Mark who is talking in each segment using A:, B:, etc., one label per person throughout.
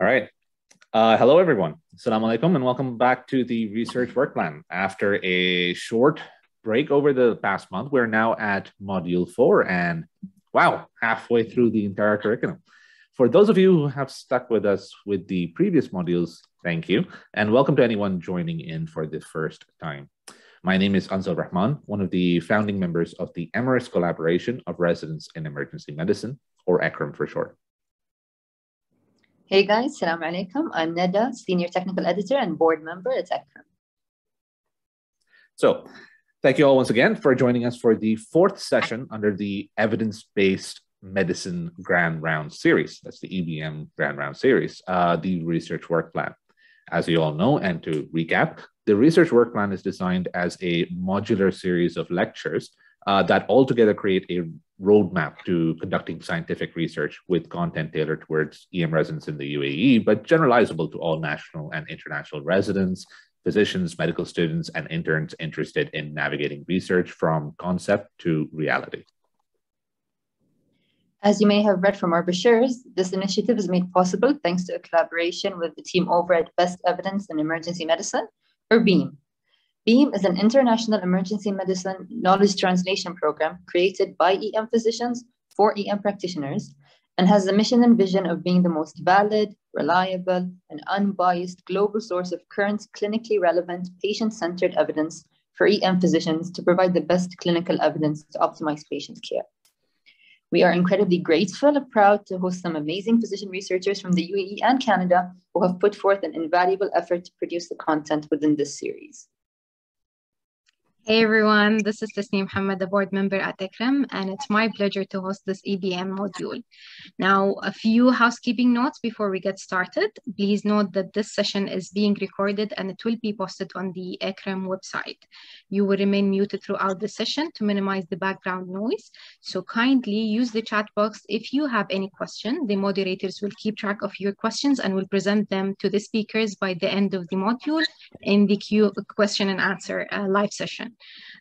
A: All right. Uh, hello, everyone. Assalamu alaikum, and welcome back to the research work plan. After a short break over the past month, we're now at module four, and wow, halfway through the entire curriculum. For those of you who have stuck with us with the previous modules, thank you, and welcome to anyone joining in for the first time. My name is Anzal Rehman, one of the founding members of the Emirates Collaboration of Residents in Emergency Medicine, or ECREM for short.
B: Hey guys, salam alaikum. I'm Nada, Senior Technical Editor and Board Member at ECREM.
A: So, thank you all once again for joining us for the fourth session under the Evidence-Based Medicine Grand Round Series. That's the EBM Grand Round Series, uh, the research work plan. As you all know, and to recap, the research work plan is designed as a modular series of lectures uh, that altogether create a roadmap to conducting scientific research with content tailored towards EM residents in the UAE, but generalizable to all national and international residents, physicians, medical students, and interns interested in navigating research from concept to reality.
B: As you may have read from our brochures, this initiative is made possible thanks to a collaboration with the team over at Best Evidence in Emergency Medicine, or BEEM, BEEM is an international emergency medicine knowledge translation program created by EM physicians for EM practitioners and has the mission and vision of being the most valid, reliable, and unbiased global source of current clinically relevant patient-centered evidence for EM physicians to provide the best clinical evidence to optimize patient care. We are incredibly grateful and proud to host some amazing physician researchers from the UAE and Canada who have put forth an invaluable effort to produce the content within this series.
C: Hey everyone, this is Tasneem Muhammad, the board member at ECREM, and it's my pleasure to host this EBM module. Now, a few housekeeping notes before we get started. Please note that this session is being recorded and it will be posted on the ECREM website. You will remain muted throughout the session to minimize the background noise. So kindly use the chat box if you have any question. The moderators will keep track of your questions and will present them to the speakers by the end of the module in the Q question and answer uh, live session.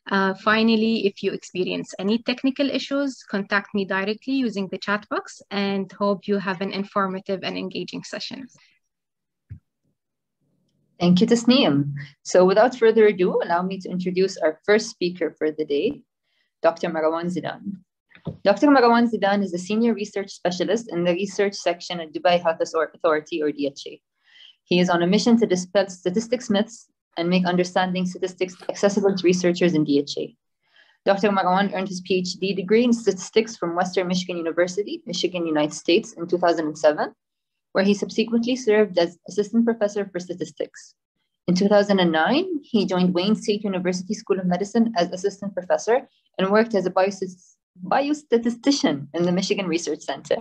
C: Uh, finally, if you experience any technical issues, contact me directly using the chat box and hope you have an informative and engaging session.
B: Thank you, Tasneem. So without further ado, allow me to introduce our first speaker for the day, Dr. Marwan Zidan. Dr. Marwan Zidan is a senior research specialist in the research section at Dubai Health Authority or DHA. He is on a mission to dispel statistics myths and make understanding statistics accessible to researchers in DHA. Dr. Marwan earned his PhD degree in statistics from Western Michigan University, Michigan, United States in 2007, where he subsequently served as assistant professor for statistics. In 2009, he joined Wayne State University School of Medicine as assistant professor and worked as a biostatistician in the Michigan Research Center.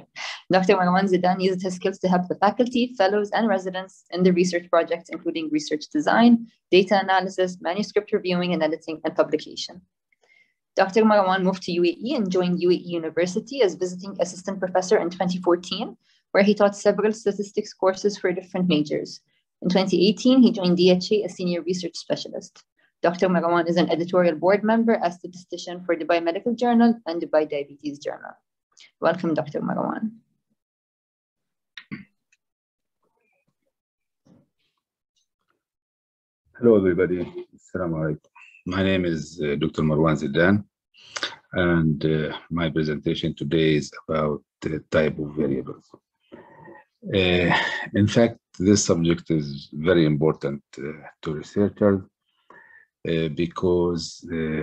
B: Dr. Marwan Zidan used his skills to help the faculty, fellows, and residents in the research projects, including research design, data analysis, manuscript reviewing and editing, and publication. Dr. Marwan moved to UAE and joined UAE University as visiting assistant professor in 2014, where he taught several statistics courses for different majors. In 2018, he joined DHA as senior research specialist. Dr. Marwan is an editorial board member as statistician for Dubai Medical Journal and Dubai Diabetes Journal. Welcome, Dr. Marwan.
D: Hello, everybody. Assalamu alaikum. My name is uh, Dr. Marwan Zidan, and uh, my presentation today is about the type of variables. Uh, in fact, this subject is very important uh, to researchers because uh,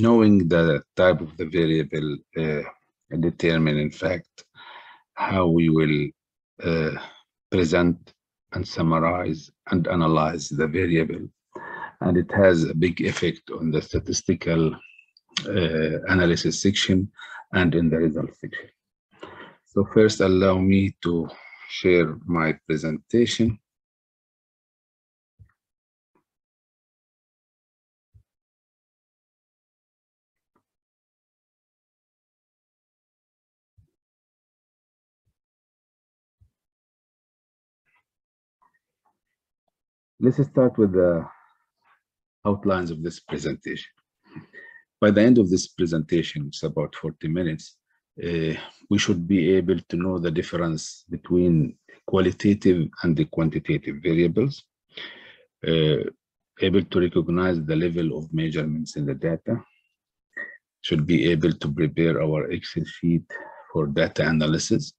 D: knowing the type of the variable uh, determine in fact how we will present and summarize and analyze the variable and it has a big effect on the statistical uh, analysis section and in the result section. So first allow me to share my presentation. Let's start with the outlines of this presentation. By the end of this presentation, it's about 40 minutes, uh, we should be able to know the difference between qualitative and the quantitative variables, uh, able to recognize the level of measurements in the data, should be able to prepare our Excel sheet for data analysis,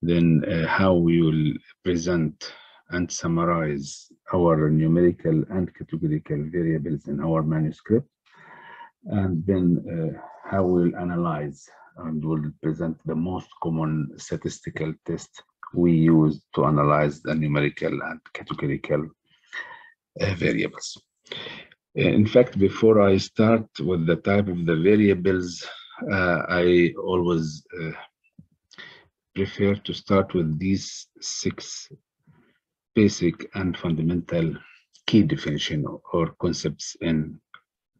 D: then uh, how we will present and summarize our numerical and categorical variables in our manuscript, and then uh, how we'll analyze and will present the most common statistical test we use to analyze the numerical and categorical uh, variables. In fact, before I start with the type of the variables, uh, I always uh, prefer to start with these six basic and fundamental key definition or concepts in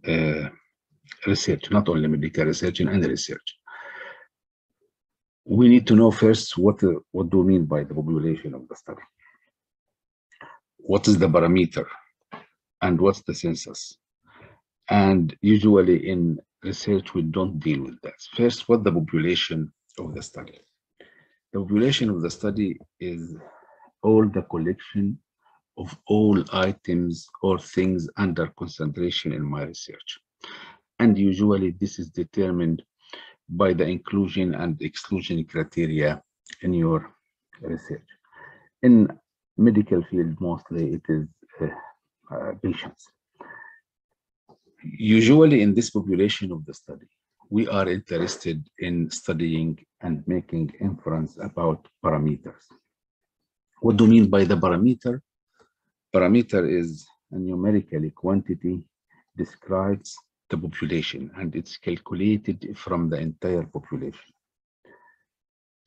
D: uh, research, not only medical research and any research. We need to know first what, uh, what do we mean by the population of the study? What is the parameter? And what's the census? And usually in research, we don't deal with that. First, what the population of the study? The population of the study is all the collection of all items or things under concentration in my research. And usually this is determined by the inclusion and exclusion criteria in your research. In medical field, mostly it is uh, uh, patients. Usually in this population of the study, we are interested in studying and making inference about parameters. What do you mean by the parameter? Parameter is a numerically quantity describes the population and it's calculated from the entire population.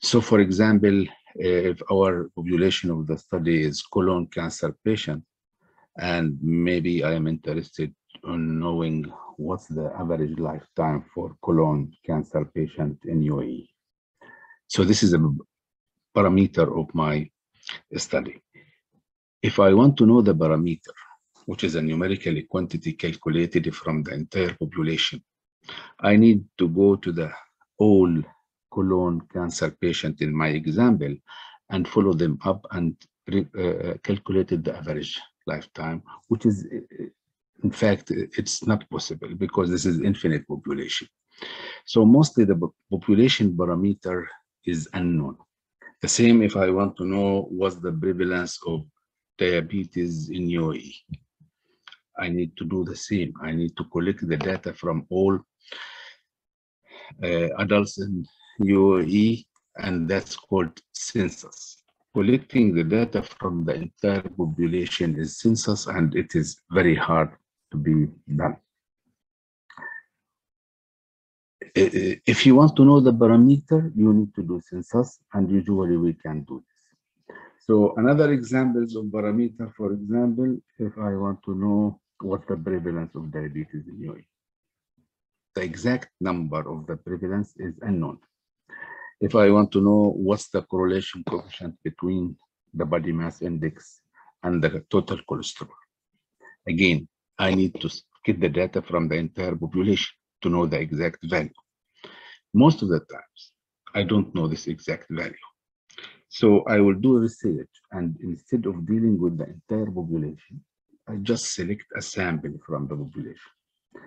D: So for example, if our population of the study is colon cancer patient, and maybe I am interested in knowing what's the average lifetime for colon cancer patient in UAE. So this is a parameter of my study. If I want to know the parameter, which is a numerical quantity calculated from the entire population, I need to go to the all colon cancer patient in my example and follow them up and uh, calculated the average lifetime, which is, in fact, it's not possible because this is infinite population. So mostly the population parameter is unknown. The same if I want to know what's the prevalence of diabetes in UAE. I need to do the same. I need to collect the data from all uh, adults in UAE, and that's called census collecting the data from the entire population is census and it is very hard to be done. Uh, if you want to know the parameter, you need to do census and usually we can do this. So another examples of parameter, for example, if I want to know what's the prevalence of diabetes in UAE. The exact number of the prevalence is unknown if I want to know what's the correlation coefficient between the body mass index and the total cholesterol. Again, I need to get the data from the entire population to know the exact value. Most of the times, I don't know this exact value. So I will do research and instead of dealing with the entire population, I just select a sample from the population.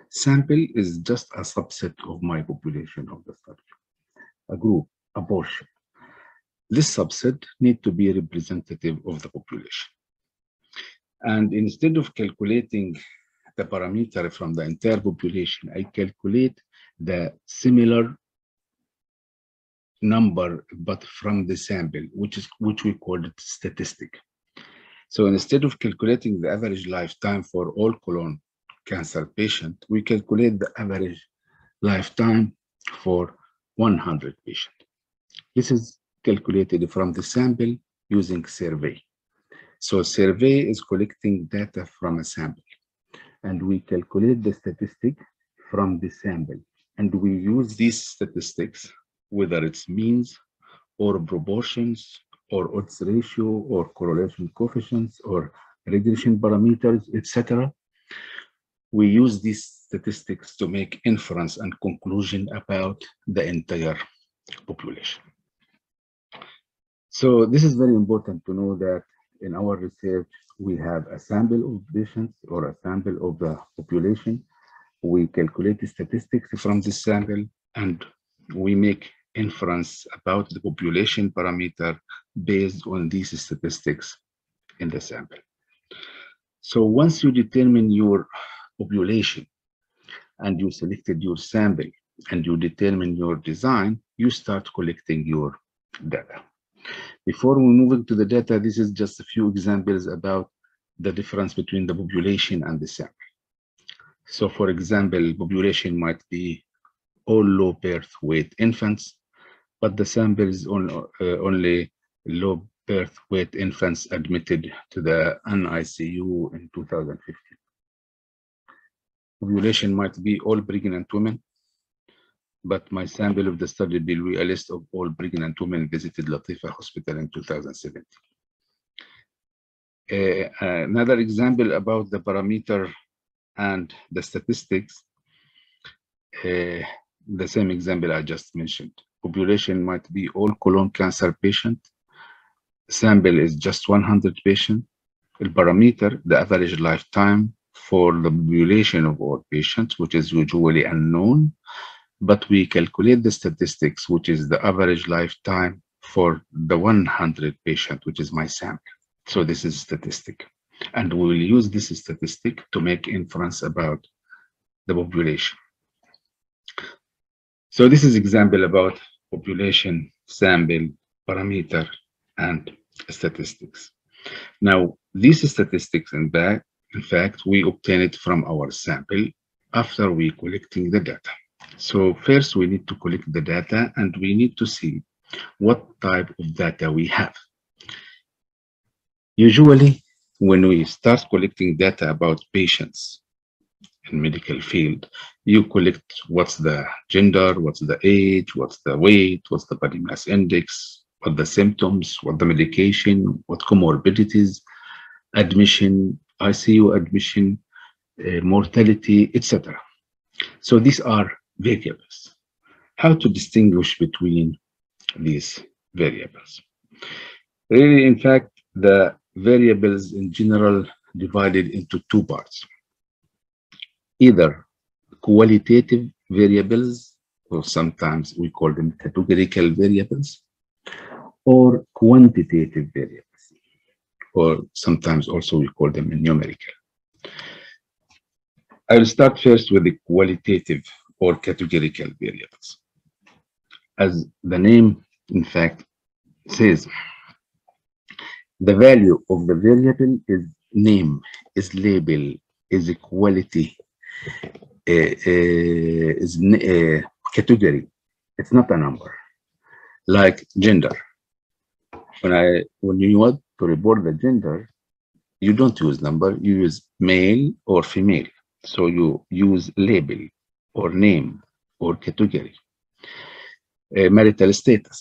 D: Sample is just a subset of my population of the study, a group a portion. This subset need to be representative of the population. And instead of calculating the parameter from the entire population, I calculate the similar number, but from the sample, which is which we call it statistic. So instead of calculating the average lifetime for all colon cancer patient, we calculate the average lifetime for 100 patients. This is calculated from the sample using survey. So survey is collecting data from a sample and we calculate the statistic from the sample and we use these statistics, whether it's means or proportions or odds ratio or correlation coefficients or regression parameters, etc. We use these statistics to make inference and conclusion about the entire population. So this is very important to know that in our research, we have a sample of patients or a sample of the population. We calculate the statistics from this sample and we make inference about the population parameter based on these statistics in the sample. So once you determine your population and you selected your sample and you determine your design, you start collecting your data. Before we move into the data, this is just a few examples about the difference between the population and the sample. So for example, population might be all low birth weight infants, but the sample is on, uh, only low birth weight infants admitted to the NICU in 2015. Population might be all pregnant women, but my sample of the study will be a list of all pregnant women visited Latifa Hospital in 2017. Uh, another example about the parameter and the statistics, uh, the same example I just mentioned. Population might be all colon cancer patient. Sample is just 100 patient. The parameter, the average lifetime for the population of all patients, which is usually unknown, but we calculate the statistics, which is the average lifetime for the 100 patient, which is my sample. So this is statistic. And we will use this statistic to make inference about the population. So this is example about population, sample, parameter, and statistics. Now, these statistics, in fact, in fact, we obtain it from our sample after we collecting the data. So first we need to collect the data and we need to see what type of data we have. Usually, when we start collecting data about patients in medical field, you collect what's the gender, what's the age, what's the weight, what's the body mass index, what the symptoms, what the medication, what comorbidities, admission, ICU admission, uh, mortality, etc. So these are variables. How to distinguish between these variables? Really, in fact, the variables in general divided into two parts. Either qualitative variables, or sometimes we call them categorical variables, or quantitative variables, or sometimes also we call them numerical. I'll start first with the qualitative or categorical variables. As the name, in fact, says, the value of the variable is name, is label, is quality, Eh, eh, is uh, category. It's not a number. Like gender. When I when you want to report the gender, you don't use number, you use male or female. So you use label or name or category. marital status,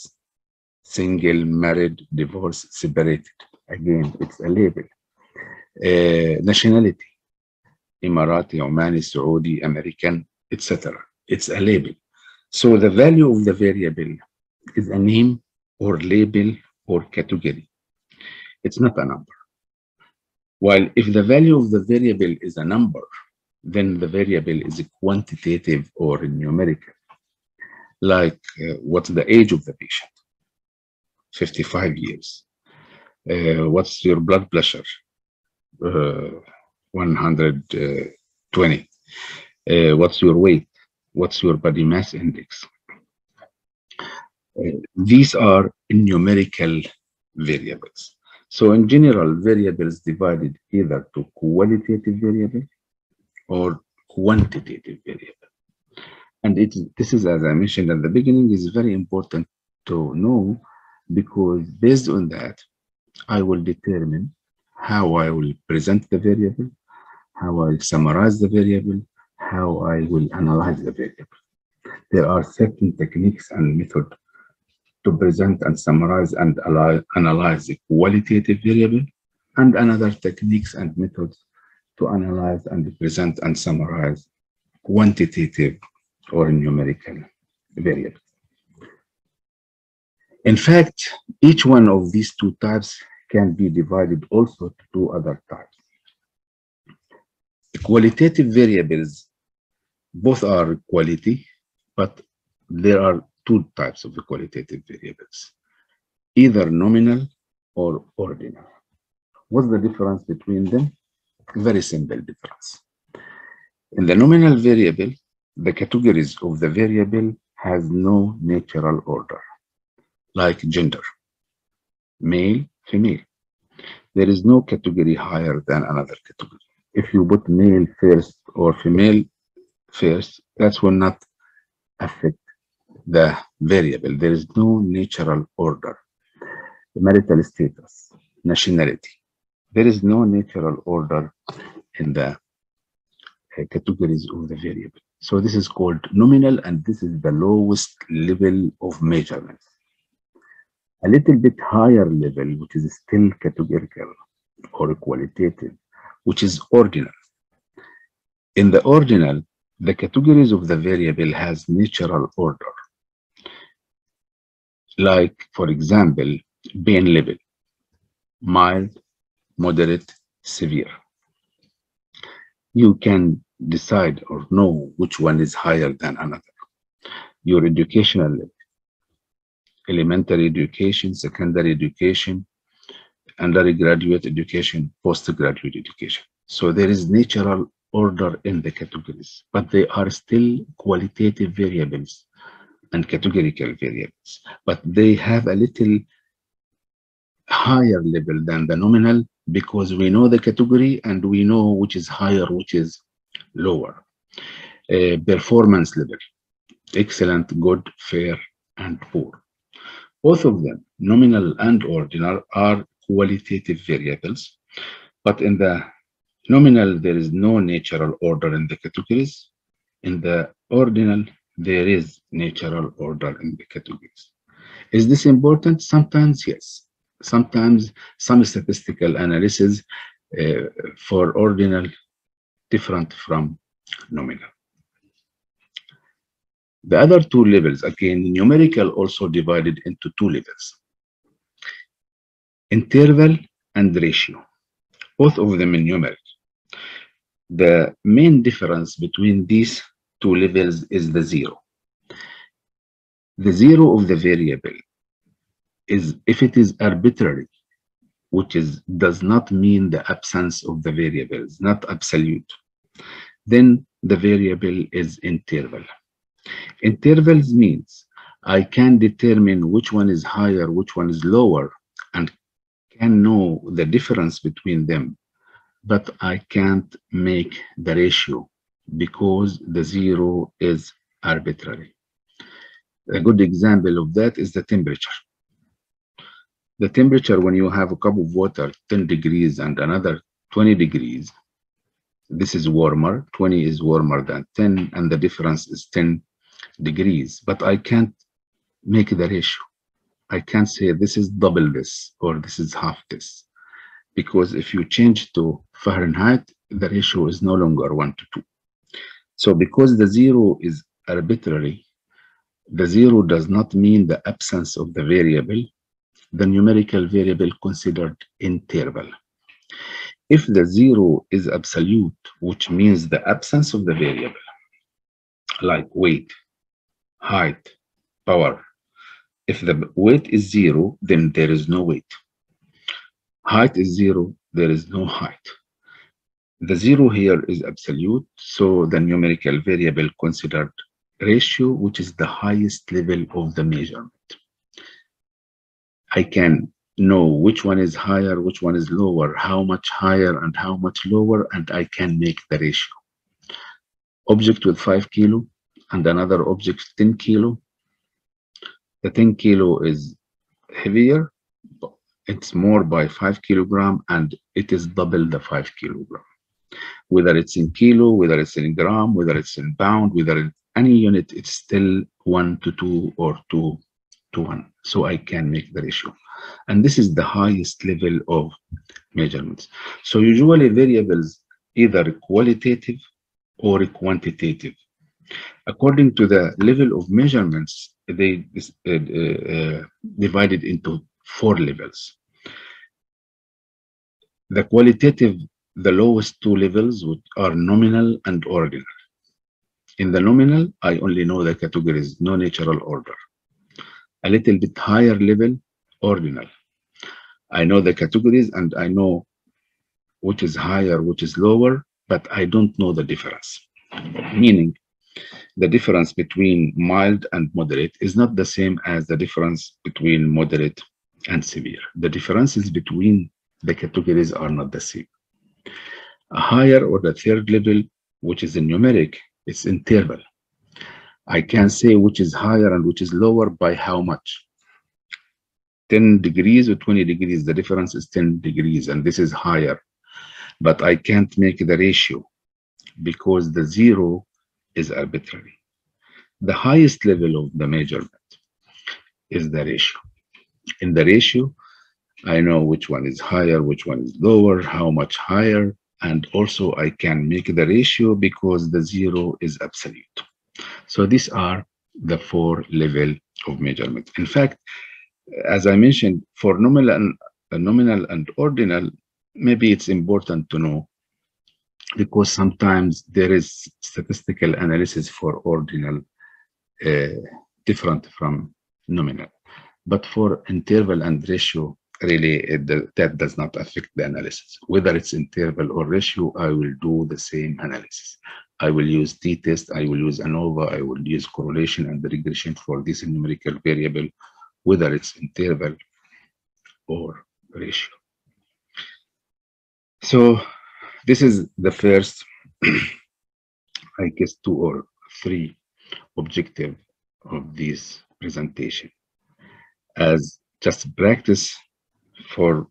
D: single, married, divorced, separated. Again, it's a label. Nationality, Emirati, Omani, Saudi, American, etc. It's a label. So the value of the variable is a name or label or category. It's not a number. While if the value of the variable is a number, then the variable is quantitative or numerical. Like uh, what's the age of the patient? 55 years. Uh, what's your blood pressure? Uh, 120. Uh, what's your weight? What's your body mass index? Uh, these are numerical variables. So in general, variables divided either to qualitative variable or quantitative variable. And it, this is, as I mentioned at the beginning, is very important to know because based on that, I will determine how I will present the variable, how I summarize the variable, how I will analyze the variable. There are certain techniques and methods to present and summarize and analyze the qualitative variable, and another techniques and methods to analyze and present and summarize quantitative or numerical variables. In fact, each one of these two types can be divided also to two other types. Qualitative variables, both are quality, but there are two types of qualitative variables, either nominal or ordinal. What's the difference between them? Very simple difference. In the nominal variable, the categories of the variable has no natural order, like gender, male, female. There is no category higher than another category. If you put male first or female first, that will not affect the variable. There is no natural order. Marital status, nationality. There is no natural order in the uh, categories of the variable. So this is called nominal and this is the lowest level of measurement. A little bit higher level, which is still categorical or qualitative, which is ordinal. In the ordinal, the categories of the variable has natural order. Like, for example, pain level, mild, moderate, severe. You can decide or know which one is higher than another. Your educational level, elementary education, secondary education, undergraduate education, postgraduate education. So there is natural order in the categories, but they are still qualitative variables and categorical variables, but they have a little higher level than the nominal because we know the category and we know which is higher, which is lower. Uh, performance level, excellent, good, fair, and poor. Both of them, nominal and ordinal, are qualitative variables, but in the nominal, there is no natural order in the categories. In the ordinal, there is natural order in the categories. Is this important? Sometimes, yes. Sometimes some statistical analysis uh, for ordinal different from nominal. The other two levels, again, numerical also divided into two levels. Interval and ratio, both of them in numeric. The main difference between these two levels is the zero. The zero of the variable is if it is arbitrary, which is does not mean the absence of the variables, not absolute, then the variable is interval. Intervals means I can determine which one is higher, which one is lower, can know the difference between them, but I can't make the ratio because the zero is arbitrary. A good example of that is the temperature. The temperature when you have a cup of water 10 degrees and another 20 degrees, this is warmer, 20 is warmer than 10, and the difference is 10 degrees. But I can't make the ratio. I can't say this is double this or this is half this. Because if you change to Fahrenheit, the ratio is no longer 1 to 2. So because the zero is arbitrary, the zero does not mean the absence of the variable, the numerical variable considered interval. If the zero is absolute, which means the absence of the variable, like weight, height, power, if the weight is zero, then there is no weight. Height is zero, there is no height. The zero here is absolute, so the numerical variable considered ratio, which is the highest level of the measurement. I can know which one is higher, which one is lower, how much higher and how much lower, and I can make the ratio. Object with 5 kilo and another object 10 kilo. The 10 kilo is heavier, it's more by 5 kilogram, and it is double the 5 kilogram. Whether it's in kilo, whether it's in gram, whether it's in pound, whether in any unit, it's still 1 to 2 or 2 to 1. So I can make the ratio. And this is the highest level of measurements. So usually variables either qualitative or quantitative. According to the level of measurements, they uh, uh, divided into four levels. The qualitative, the lowest two levels are nominal and ordinal. In the nominal, I only know the categories, no natural order. A little bit higher level, ordinal. I know the categories and I know which is higher, which is lower, but I don't know the difference. Meaning, the difference between mild and moderate is not the same as the difference between moderate and severe. The differences between the categories are not the same. A higher or the third level, which is a numeric, it's interval. I can say which is higher and which is lower by how much. 10 degrees or 20 degrees, the difference is 10 degrees, and this is higher. But I can't make the ratio because the zero is arbitrary. The highest level of the measurement is the ratio. In the ratio, I know which one is higher, which one is lower, how much higher, and also I can make the ratio because the zero is absolute. So these are the four level of measurement. In fact, as I mentioned, for nominal and, nominal and ordinal, maybe it's important to know because sometimes there is statistical analysis for ordinal uh, different from nominal. But for interval and ratio, really it, that does not affect the analysis. Whether it's interval or ratio, I will do the same analysis. I will use t-test, I will use ANOVA, I will use correlation and regression for this numerical variable, whether it's interval or ratio. So this is the first, I guess, two or three objective of this presentation. As just practice for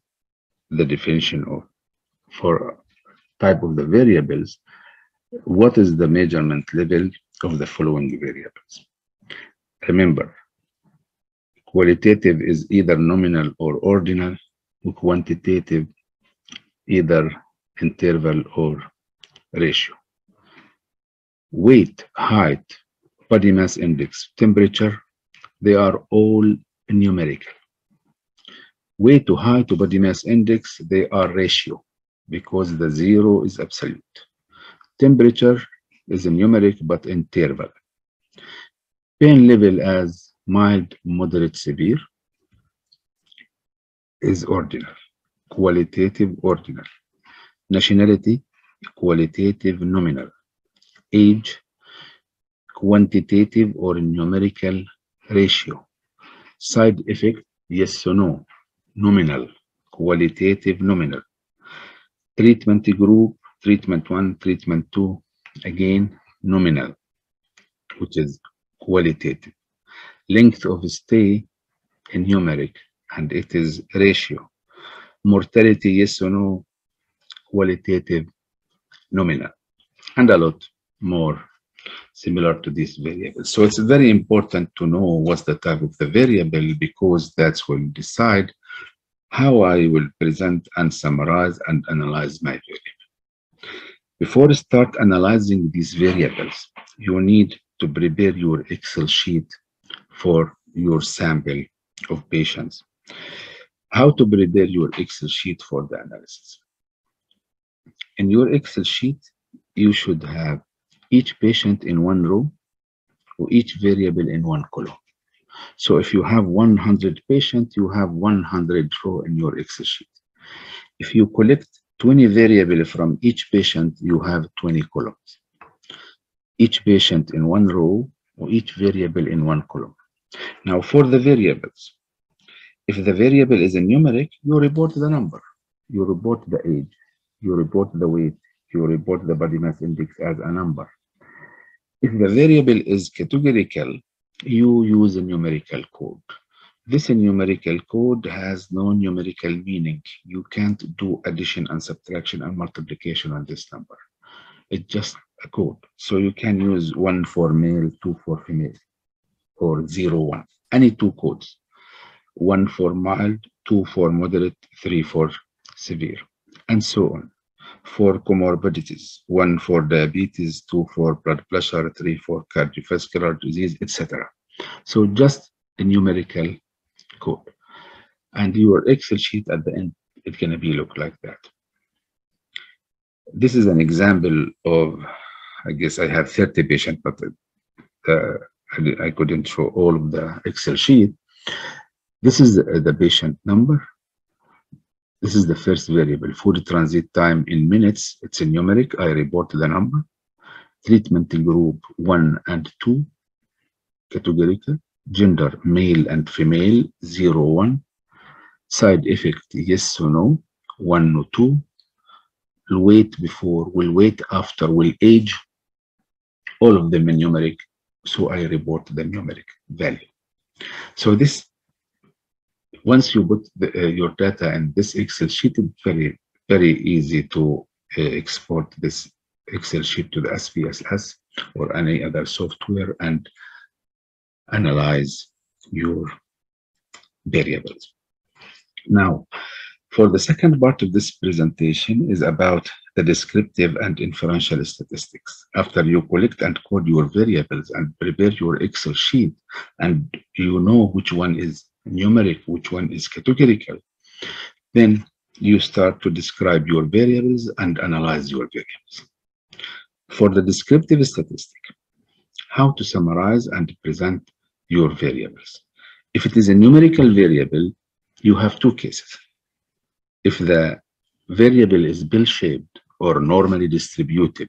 D: the definition of for type of the variables what is the measurement level of the following variables? Remember qualitative is either nominal or ordinal quantitative either interval or ratio weight height body mass index temperature they are all numerical way too high to body mass index, they are ratio because the zero is absolute. Temperature is a numeric but interval. Pain level as mild, moderate, severe is ordinal, qualitative, ordinal. Nationality, qualitative, nominal. Age, quantitative or numerical ratio. Side effect, yes or no, nominal, qualitative nominal. Treatment group, treatment one, treatment two, again nominal, which is qualitative. Length of stay in numeric, and it is ratio. Mortality, yes or no, qualitative nominal, and a lot more similar to this variable. So it's very important to know what's the type of the variable because that's will decide how I will present and summarize and analyze my variable. Before you start analyzing these variables, you need to prepare your Excel sheet for your sample of patients. How to prepare your Excel sheet for the analysis. In your Excel sheet, you should have each patient in one row or each variable in one column. So if you have 100 patients, you have 100 row in your Excel sheet. If you collect 20 variables from each patient, you have 20 columns. Each patient in one row or each variable in one column. Now for the variables, if the variable is a numeric, you report the number, you report the age, you report the weight, you report the body mass index as a number. If the variable is categorical, you use a numerical code. This numerical code has no numerical meaning. You can't do addition and subtraction and multiplication on this number. It's just a code. So you can use one for male, two for female, or zero, one. Any two codes. One for mild, two for moderate, three for severe, and so on. For comorbidities, one for diabetes, two for blood pressure, three for cardiovascular disease, etc. So just a numerical code. And your Excel sheet at the end, going to be look like that. This is an example of, I guess I have 30 patients, but uh, I, I couldn't show all of the Excel sheet. This is the patient number. This is the first variable, food transit time in minutes. It's a numeric. I report the number. Treatment group one and two, categorical. Gender, male and female, zero, one. Side effect, yes or no, one or two. Will weight before, will weight after, will age. All of them in numeric. So I report the numeric value. So this once you put the, uh, your data in this Excel sheet, it's very, very easy to uh, export this Excel sheet to the SPSS or any other software and analyze your variables. Now, for the second part of this presentation is about the descriptive and inferential statistics. After you collect and code your variables and prepare your Excel sheet, and you know which one is numeric, which one is categorical, then you start to describe your variables and analyze your variables. For the descriptive statistic, how to summarize and present your variables. If it is a numerical variable, you have two cases. If the variable is bell-shaped or normally distributed,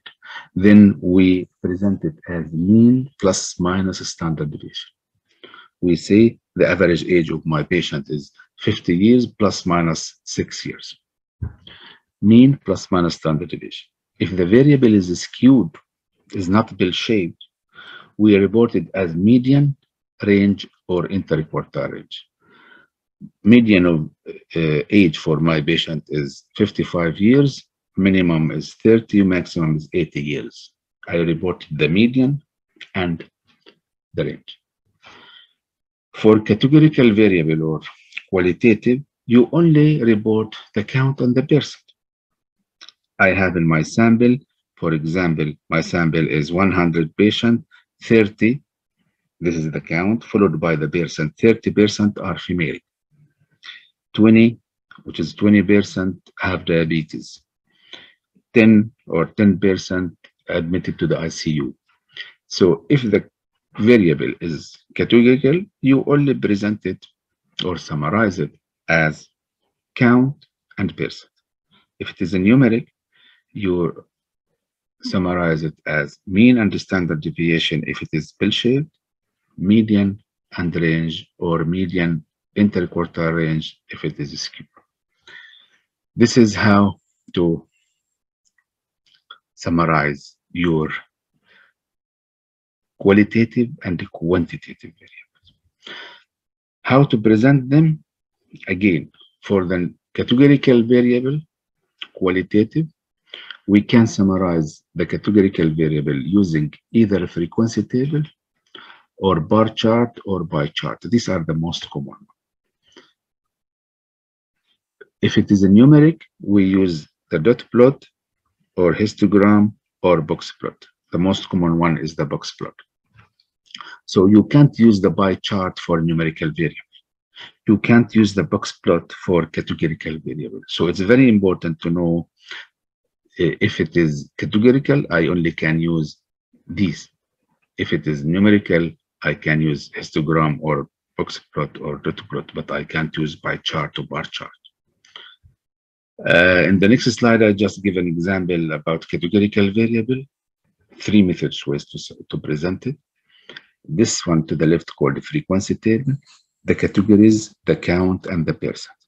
D: then we present it as mean plus minus standard deviation. We say the average age of my patient is 50 years plus minus six years. Mean plus minus standard deviation. If the variable is skewed, is not bell-shaped, we report it as median, range, or interquartile range. Median of uh, age for my patient is 55 years, minimum is 30, maximum is 80 years. I report the median and the range. For categorical variable or qualitative, you only report the count on the person. I have in my sample, for example, my sample is 100 patient, 30, this is the count, followed by the person, 30% are female. 20, which is 20% have diabetes. 10 or 10% admitted to the ICU. So if the variable is categorical, you only present it or summarize it as count and percent. If it is a numeric, you summarize it as mean and standard deviation if it is bell-shaped, median and range, or median interquartile range if it is skewed. This is how to summarize your qualitative and quantitative variables. How to present them? Again, for the categorical variable, qualitative, we can summarize the categorical variable using either a frequency table or bar chart or pie chart. These are the most common. If it is a numeric, we use the dot plot or histogram or box plot. The most common one is the box plot. So you can't use the pie chart for numerical variable. You can't use the box plot for categorical variable. So it's very important to know if it is categorical, I only can use these. If it is numerical, I can use histogram or box plot or dot plot, but I can't use pie chart or bar chart. Uh, in the next slide, I just give an example about categorical variable. Three methods ways to, to present it. This one to the left called frequency table, the categories, the count, and the percent.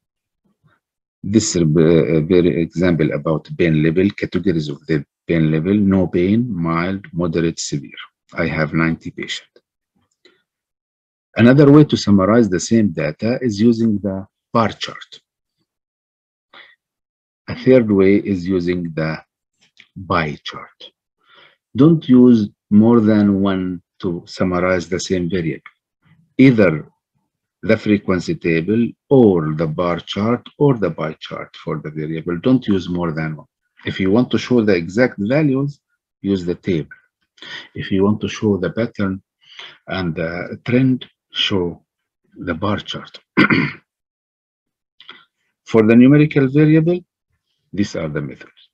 D: This uh, very example about pain level, categories of the pain level, no pain, mild, moderate, severe. I have 90 patients. Another way to summarize the same data is using the bar chart. A third way is using the pie chart. Don't use more than one to summarize the same variable. Either the frequency table or the bar chart or the pie chart for the variable. Don't use more than one. If you want to show the exact values, use the table. If you want to show the pattern, And the trend show the bar chart. For the numerical variable, these are the methods.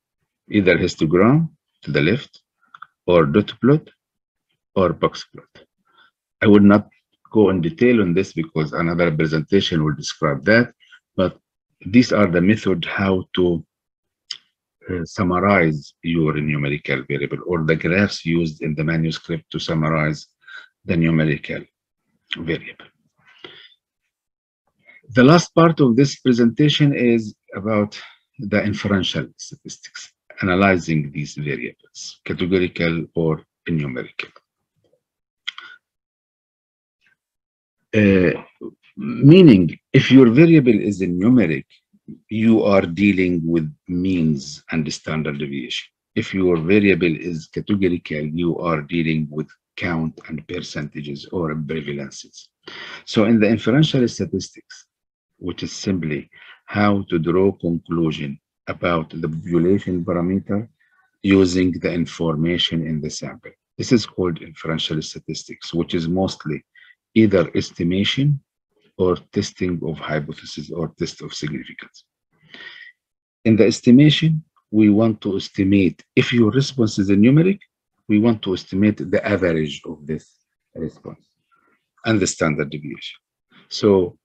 D: Either histogram to the left, or dot plot, or box plot. I would not go in detail on this because another presentation will describe that, but these are the method how to uh, summarize your numerical variable or the graphs used in the manuscript to summarize the numerical variable. The last part of this presentation is about the inferential statistics, analyzing these variables, categorical or numerical. Uh, meaning, if your variable is a numeric, you are dealing with means and standard deviation. If your variable is categorical, you are dealing with count and percentages or prevalences. So in the inferential statistics, which is simply how to draw conclusion about the population parameter using the information in the sample. This is called inferential statistics, which is mostly either estimation or testing of hypothesis or test of significance. In the estimation, we want to estimate if your response is a numeric, we want to estimate the average of this response and the standard deviation. So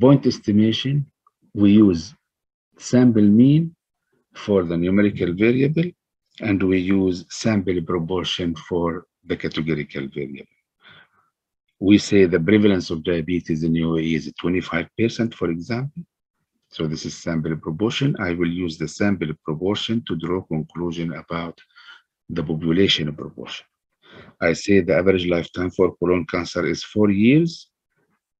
D: point estimation, we use sample mean for the numerical variable, and we use sample proportion for the categorical variable. We say the prevalence of diabetes in UAE is 25%, for example. So this is sample proportion. I will use the sample proportion to draw conclusion about the population proportion. I say the average lifetime for colon cancer is four years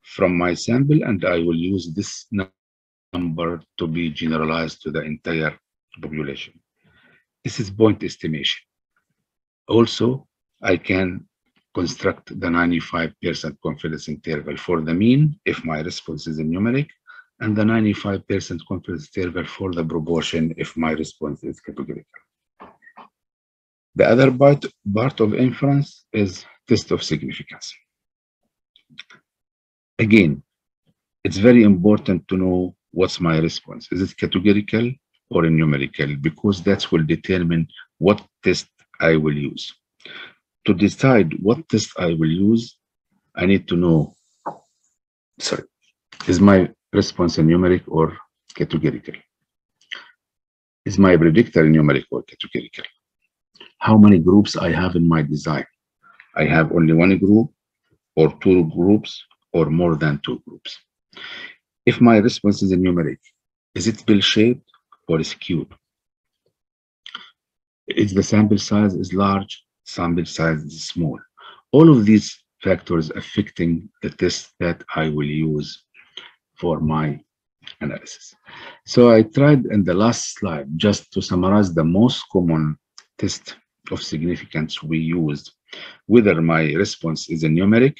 D: from my sample, and I will use this number to be generalized to the entire population. This is point estimation. Also, I can construct the 95% confidence interval for the mean if my response is a numeric, and the 95% confidence interval for the proportion if my response is categorical. The other part, part of inference is test of significance. Again, it's very important to know what's my response. Is it categorical or numerical? Because that will determine what test I will use. To decide what test I will use, I need to know, sorry, is my response a numeric or categorical? Is my predictor numeric or categorical? How many groups I have in my design? I have only one group or two groups or more than two groups. If my response is a numeric, is it bell-shaped or is skewed? Is the sample size is large, sample size is small? All of these factors affecting the test that I will use for my analysis. So I tried in the last slide just to summarize the most common test of significance we used, whether my response is a numeric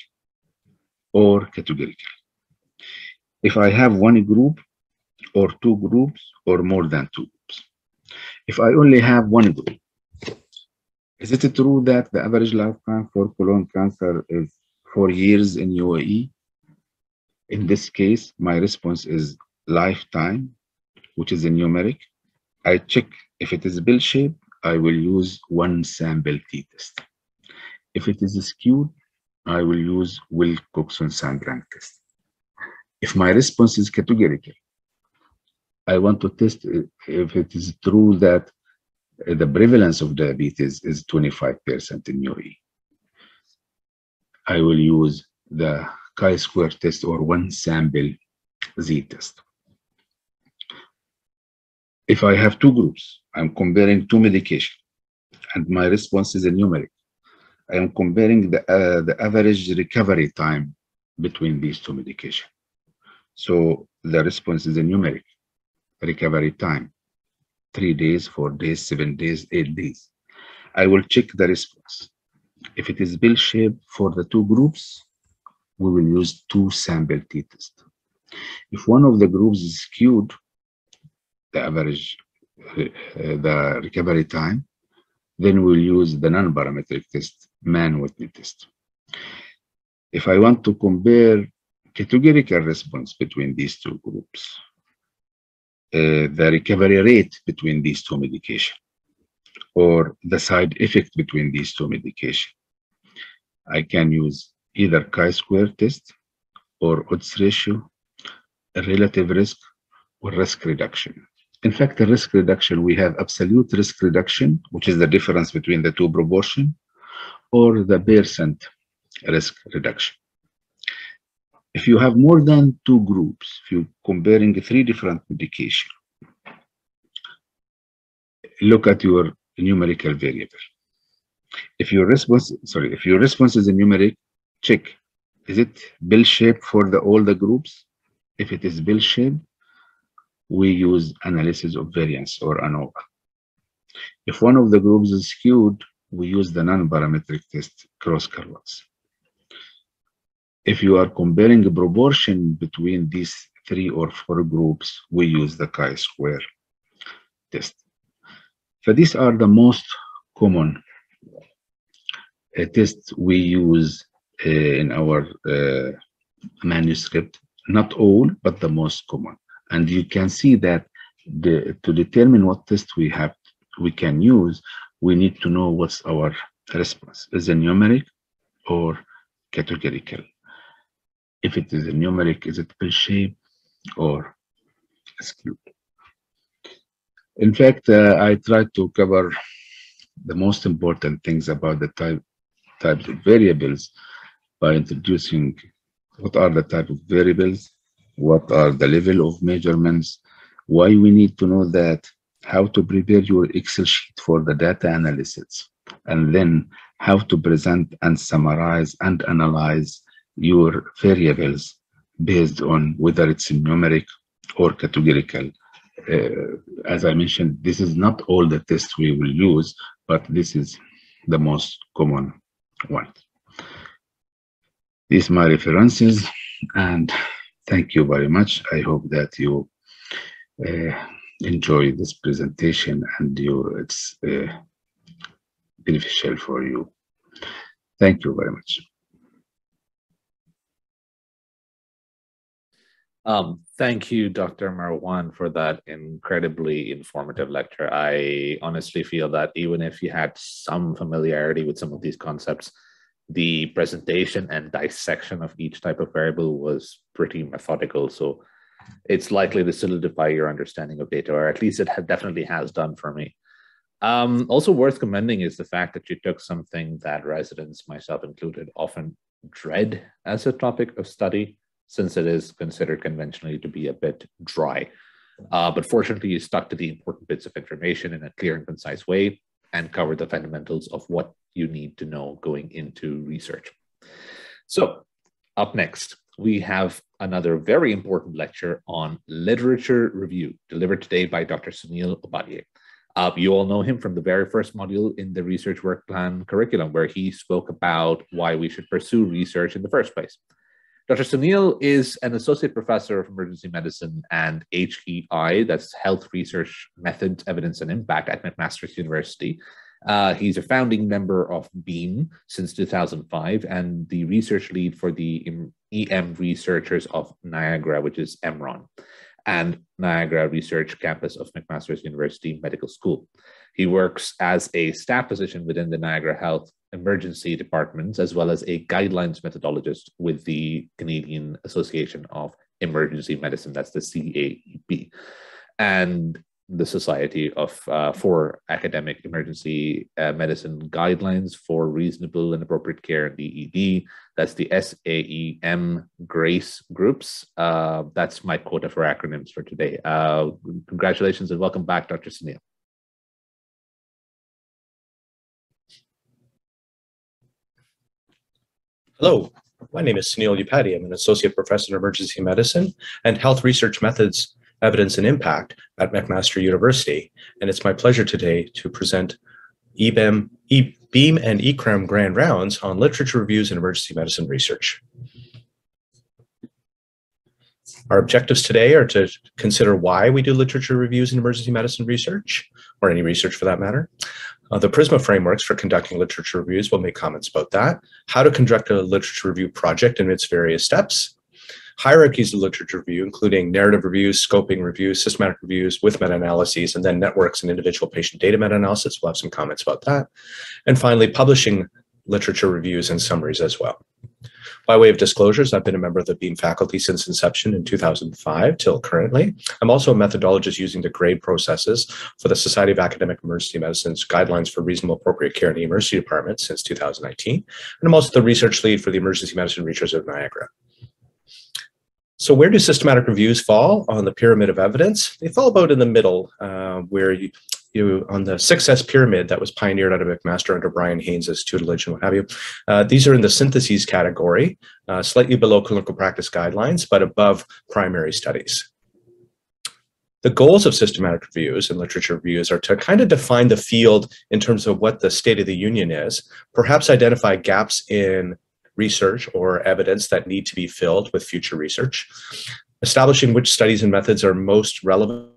D: or categorical. If I have one group or two groups or more than two groups. If I only have one group, is it true that the average lifetime for colon cancer is four years in UAE? In this case, my response is lifetime, which is a numeric. I check if it is bell-shaped, I will use one sample t-test. If it is skewed, I will use Wilcoxon signed-rank test. If my response is categorical, I want to test if it is true that the prevalence of diabetes is 25% in UAE. I will use the chi-square test or one sample z-test. If I have two groups, I'm comparing two medication, and my response is a numeric. I am comparing the, uh, the average recovery time between these two medication. So the response is a numeric recovery time, three days, four days, seven days, eight days. I will check the response. If it is bell-shaped for the two groups, we will use two sample t-test. If one of the groups is skewed, the average, uh, the recovery time, then we'll use the non-parametric test, Mann-Whitney test. if I want to compare categorical response between these two groups, uh, the recovery rate between these two medication, or the side effect between these two medication, I can use either chi-square test or odds ratio, relative risk, or risk reduction. In fact, the risk reduction, we have absolute risk reduction, which is the difference between the two proportion, or the percent risk reduction. If you have more than two groups, if you're comparing three different medication, look at your numerical variable. If your response, sorry, if your response is a numeric, check. Is it bell shape for the all the groups? If it is bell shape, we use analysis of variance or ANOVA. If one of the groups is skewed, we use the non-parametric test cross curves. If you are comparing a proportion between these three or four groups, we use the chi-square test. So these are the most common uh, tests we use uh, in our uh, manuscript. Not all, but the most common. And you can see that the, to determine what test we have, we can use, we need to know what's our response. Is it numeric or categorical? If it is a numeric, is it shape or skewed? In fact, uh, I tried to cover the most important things about the type types of variables by introducing what are the type of variables, what are the level of measurements, why we need to know that, how to prepare your Excel sheet for the data analysis, and then how to present and summarize and analyze your variables based on whether it's numeric or categorical. Uh, as I mentioned, this is not all the tests we will use, but this is the most common one. These my references, and thank you very much. I hope that you uh, enjoy this presentation and you it's uh, beneficial for you. Thank you very much.
A: Um, thank you, Dr. Marwan, for that incredibly informative lecture. I honestly feel that even if you had some familiarity with some of these concepts, the presentation and dissection of each type of variable was pretty methodical. So it's likely to solidify your understanding of data, or at least it definitely has done for me. Um, also worth commending is the fact that you took something that residents, myself included, often dread as a topic of study, since it is considered conventionally to be a bit dry. Uh, but fortunately, you stuck to the important bits of information in a clear and concise way and covered the fundamentals of what you need to know going into research. So up next, we have another very important lecture on literature review delivered today by Dr. Suneel Upadhye. Uh, you all know him from the very first module in the research work plan curriculum, where he spoke about why we should pursue research in the first place. Dr. Suneel is an associate professor of emergency medicine and HEI, that's Health Research Methods, Evidence and Impact at McMaster's University. Uh, he's a founding member of BEEM since 2005 and the research lead for the EM researchers of Niagara, which is EMRON, and Niagara Research Campus of McMaster's University Medical School. He works as a staff position within the Niagara Health emergency departments, as well as a guidelines methodologist with the Canadian Association of Emergency Medicine, that's the CAEP, and the Society of uh, for Academic Emergency uh, Medicine Guidelines for Reasonable and Appropriate Care in. That's the SAEM GRACE groups. Uh, that's my quota for acronyms for today. Uh, congratulations and welcome back, Dr. Suneel.
E: Hello, my name is Suneel Upadhye. I'm an associate professor in emergency medicine and health research methods, evidence and impact at McMaster University. And it's my pleasure today to present EBEM, e BEEM and ECREM grand rounds on literature reviews in emergency medicine research. Our objectives today are to consider why we do literature reviews in emergency medicine research, or any research for that matter, Uh, the PRISMA frameworks for conducting literature reviews will make comments about that. How to conduct a literature review project and its various steps. Hierarchies of literature review, including narrative reviews, scoping reviews, systematic reviews with meta-analyses, and then networks and individual patient data meta-analysis. We'll have some comments about that. And finally, publishing literature reviews and summaries as well. By way of disclosures, I've been a member of the BEEM faculty since inception in 2005 till currently. I'm also a methodologist using the GRADE processes for the Society of Academic Emergency Medicine's Guidelines for Reasonable Appropriate Care in the Emergency Department since 2019. And I'm also the research lead for the Emergency Medicine Research of Niagara. So where do systematic reviews fall on the pyramid of evidence? They fall about in the middle, uh, where you, you on the 6S pyramid that was pioneered out of McMaster under Brian Haynes's tutelage and what have you. Uh, these are in the syntheses category, uh, slightly below clinical practice guidelines, but above primary studies. The goals of systematic reviews and literature reviews are to kind of define the field in terms of what the state of the union is, perhaps identify gaps in research or evidence that need to be filled with future research, establishing which studies and methods are most relevant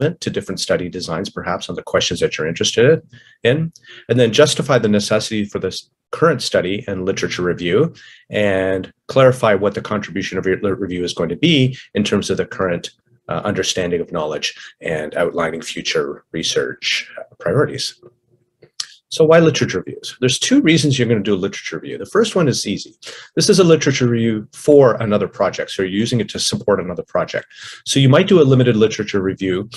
E: to different study designs, perhaps on the questions that you're interested in, and then justify the necessity for this current study and literature review and clarify what the contribution of your review is going to be in terms of the current uh, understanding of knowledge and outlining future research priorities. So why literature reviews? There's two reasons you're going to do a literature review. The first one is easy. This is a literature review for another project. So you're using it to support another project. So you might do a limited literature review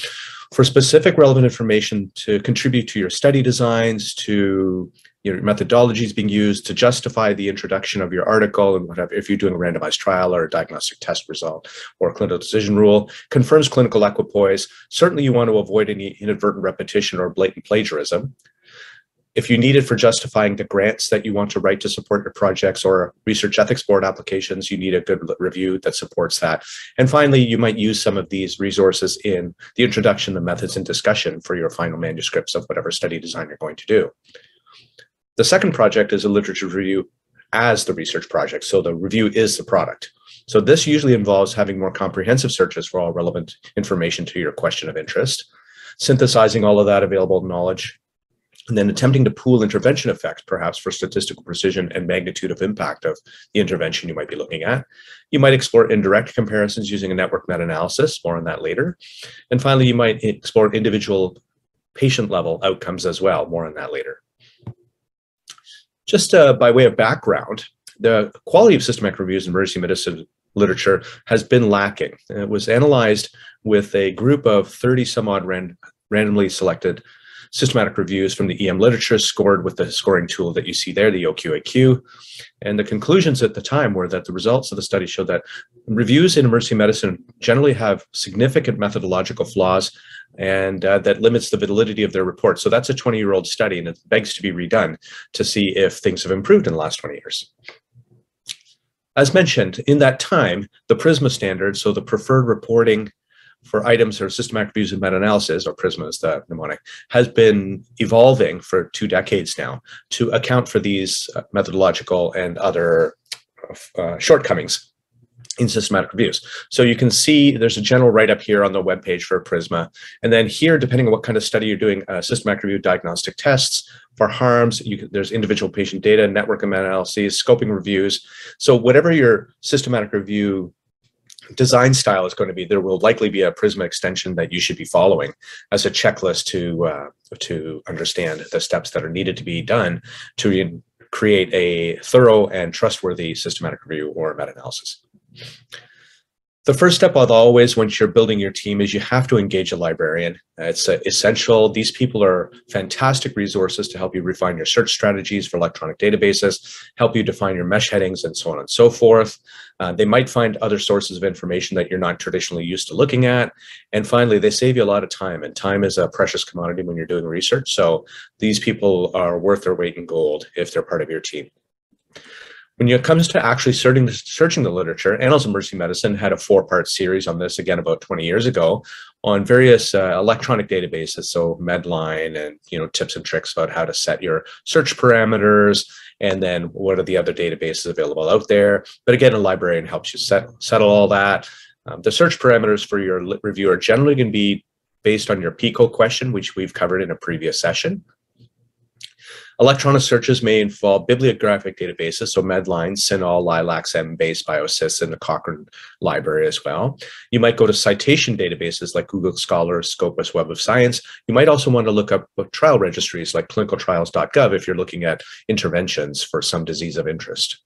E: for specific relevant information to contribute to your study designs, to your methodologies being used to justify the introduction of your article and whatever, if you're doing a randomized trial or a diagnostic test result or a clinical decision rule, confirms clinical equipoise. Certainly you want to avoid any inadvertent repetition or blatant plagiarism if you need it for justifying the grants that you want to write to support your projects or research ethics board applications, you need a good review that supports that. And finally, you might use some of these resources in the introduction, the methods and discussion for your final manuscripts of whatever study design you're going to do. The second project is a literature review as the research project. So the review is the product. So this usually involves having more comprehensive searches for all relevant information to your question of interest, synthesizing all of that available knowledge and then attempting to pool intervention effects, perhaps for statistical precision and magnitude of impact of the intervention you might be looking at. You might explore indirect comparisons using a network meta-analysis, more on that later. And finally, you might explore individual patient level outcomes as well, more on that later. Just uh, by way of background, the quality of systematic reviews in emergency medicine literature has been lacking. It was analyzed with a group of 30 some odd ran randomly selected systematic reviews from the EM literature scored with the scoring tool that you see there, the OQAQ. And the conclusions at the time were that the results of the study showed that reviews in emergency medicine generally have significant methodological flaws and uh, that limits the validity of their report. So that's a 20 year old study and it begs to be redone to see if things have improved in the last 20 years. As mentioned, in that time, the PRISMA standard, so the preferred reporting for items or systematic reviews and meta-analysis, or PRISMA is the mnemonic, has been evolving for two decades now to account for these uh, methodological and other uh, shortcomings in systematic reviews. So you can see there's a general write-up here on the web page for PRISMA. And then here, depending on what kind of study you're doing, uh, systematic review diagnostic tests for harms, can, there's individual patient data, network meta-analyses, scoping reviews. So whatever your systematic review design style is going to be, there will likely be a Prisma extension that you should be following as a checklist to uh, to understand the steps that are needed to be done to create a thorough and trustworthy systematic review or meta-analysis. The first step, always, once you're building your team, is you have to engage a librarian. It's uh, essential. These people are fantastic resources to help you refine your search strategies for electronic databases, help you define your mesh headings, and so on and so forth. Uh, they might find other sources of information that you're not traditionally used to looking at. And finally, they save you a lot of time, and time is a precious commodity when you're doing research. So these people are worth their weight in gold if they're part of your team. When it comes to actually searching, searching the literature, Annals of Emergency Medicine had a four-part series on this again about 20 years ago on various uh, electronic databases, so Medline and you know tips and tricks about how to set your search parameters, and then what are the other databases available out there. But again, a librarian helps you set, settle all that. Um, the search parameters for your review are generally going to be based on your PICO question, which we've covered in a previous session. Electronic searches may involve bibliographic databases, so Medline, CINAHL, LILAC, Embase, BIOSIS, and the Cochrane Library as well. You might go to citation databases like Google Scholar, Scopus, Web of Science. You might also want to look up trial registries like clinicaltrials.gov if you're looking at interventions for some disease of interest.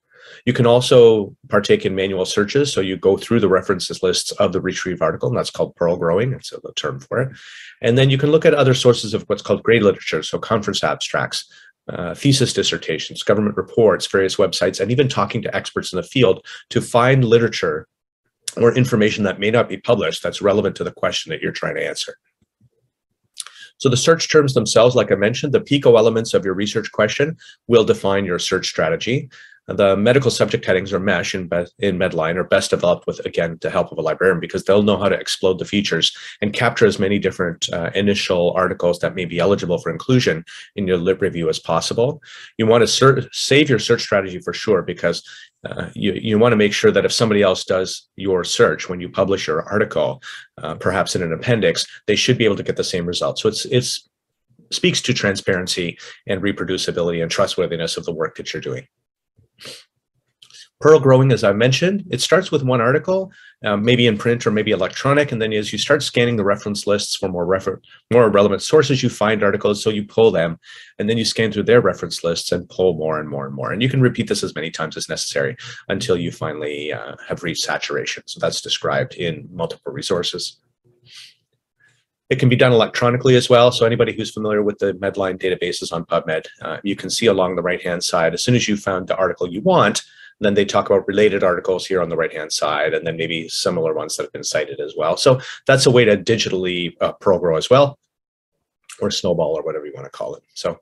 E: You can also partake in manual searches. So you go through the references lists of the retrieve article, and that's called pearl growing. It's the term for it. And then you can look at other sources of what's called grade literature. So conference abstracts, uh, thesis dissertations, government reports, various websites, and even talking to experts in the field to find literature or information that may not be published that's relevant to the question that you're trying to answer. So the search terms themselves, like I mentioned, the PICO elements of your research question will define your search strategy. The medical subject headings or MESH in, in Medline are best developed with, again, the help of a librarian because they'll know how to explode the features and capture as many different uh, initial articles that may be eligible for inclusion in your lit review as possible. You want to save your search strategy for sure because uh, you, you want to make sure that if somebody else does your search when you publish your article, uh, perhaps in an appendix, they should be able to get the same result. So it's it's speaks to transparency and reproducibility and trustworthiness of the work that you're doing. Pearl growing, as I mentioned, it starts with one article, um, maybe in print or maybe electronic, and then as you start scanning the reference lists for more refer more relevant sources, you find articles, so you pull them, and then you scan through their reference lists and pull more and more and more. And you can repeat this as many times as necessary until you finally uh, have reached saturation. So that's described in multiple resources. It can be done electronically as well. So anybody who's familiar with the Medline databases on PubMed, uh, you can see along the right-hand side, as soon as you found the article you want, then they talk about related articles here on the right-hand side, and then maybe similar ones that have been cited as well. So that's a way to digitally uh, grow as well, or snowball or whatever you want to call it. So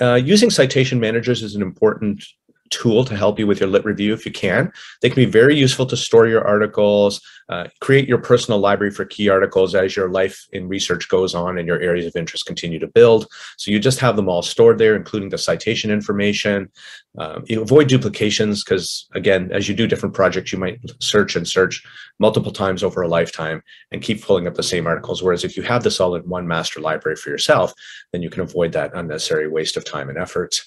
E: uh, using citation managers is an important tool to help you with your lit review if you can. They can be very useful to store your articles, uh, create your personal library for key articles as your life in research goes on and your areas of interest continue to build. So you just have them all stored there, including the citation information. Um, you avoid duplications because, again, as you do different projects, you might search and search multiple times over a lifetime and keep pulling up the same articles. Whereas if you have this all in one master library for yourself, then you can avoid that unnecessary waste of time and effort.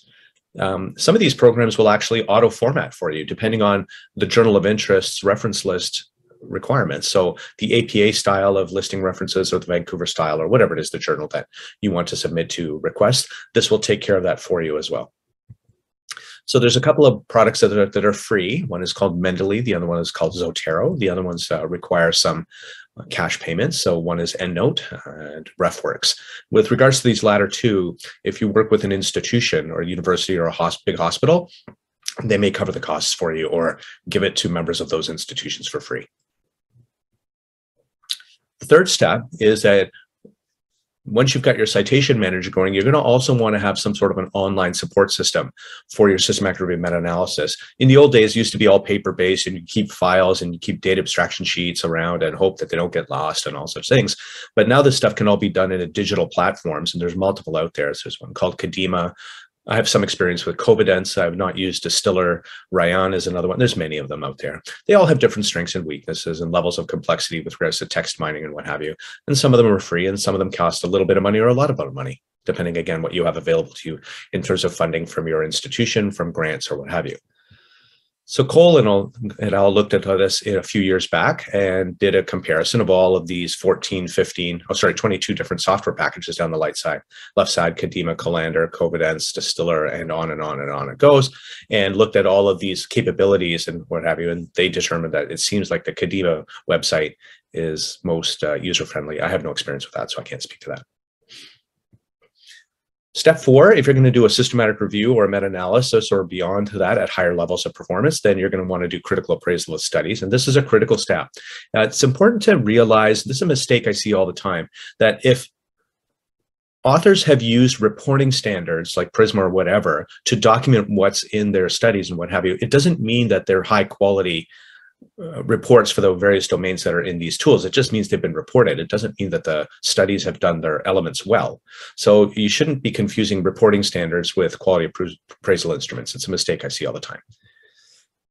E: Um, some of these programs will actually auto format for you depending on the journal of interests reference list requirements. So the APA style of listing references or the Vancouver style or whatever it is the journal that you want to submit to request, this will take care of that for you as well. So there's a couple of products that are, that are free. One is called Mendeley. The other one is called Zotero. The other ones uh, require some cash payments. So one is EndNote and RefWorks. With regards to these latter two, if you work with an institution or a university or a hosp big hospital, they may cover the costs for you or give it to members of those institutions for free. The third step is that once you've got your citation manager going, you're going to also want to have some sort of an online support system for your systematic review meta-analysis. In the old days, it used to be all paper-based and you keep files and you keep data abstraction sheets around and hope that they don't get lost and all such things. But now this stuff can all be done in a digital platforms and there's multiple out there. So there's one called CADIMA, I have some experience with Covidence. I've not used Distiller. Rayyan is another one. There's many of them out there. They all have different strengths and weaknesses and levels of complexity with regards to text mining and what have you. And some of them are free and some of them cost a little bit of money or a lot of money, depending again what you have available to you in terms of funding from your institution, from grants or what have you. So Kohl and all, and all looked at this a few years back and did a comparison of all of these 14, 15, oh, sorry, 22 different software packages down the light side, left side, CADIMA, Colandr, Covidence, Distiller, and on and on and on it goes, and looked at all of these capabilities and what have you. And they determined that it seems like the CADIMA website is most uh, user-friendly. I have no experience with that, so I can't speak to that. Step four, if you're going to do a systematic review or a meta-analysis or beyond that at higher levels of performance, then you're going to want to do critical appraisal of studies. And this is a critical step. Uh, it's important to realize, this is a mistake I see all the time, that if authors have used reporting standards like Prisma or whatever to document what's in their studies and what have you, it doesn't mean that they're high quality uh, reports for the various domains that are in these tools. It just means they've been reported. It doesn't mean that the studies have done their elements well. So you shouldn't be confusing reporting standards with quality appraisal instruments. It's a mistake I see all the time.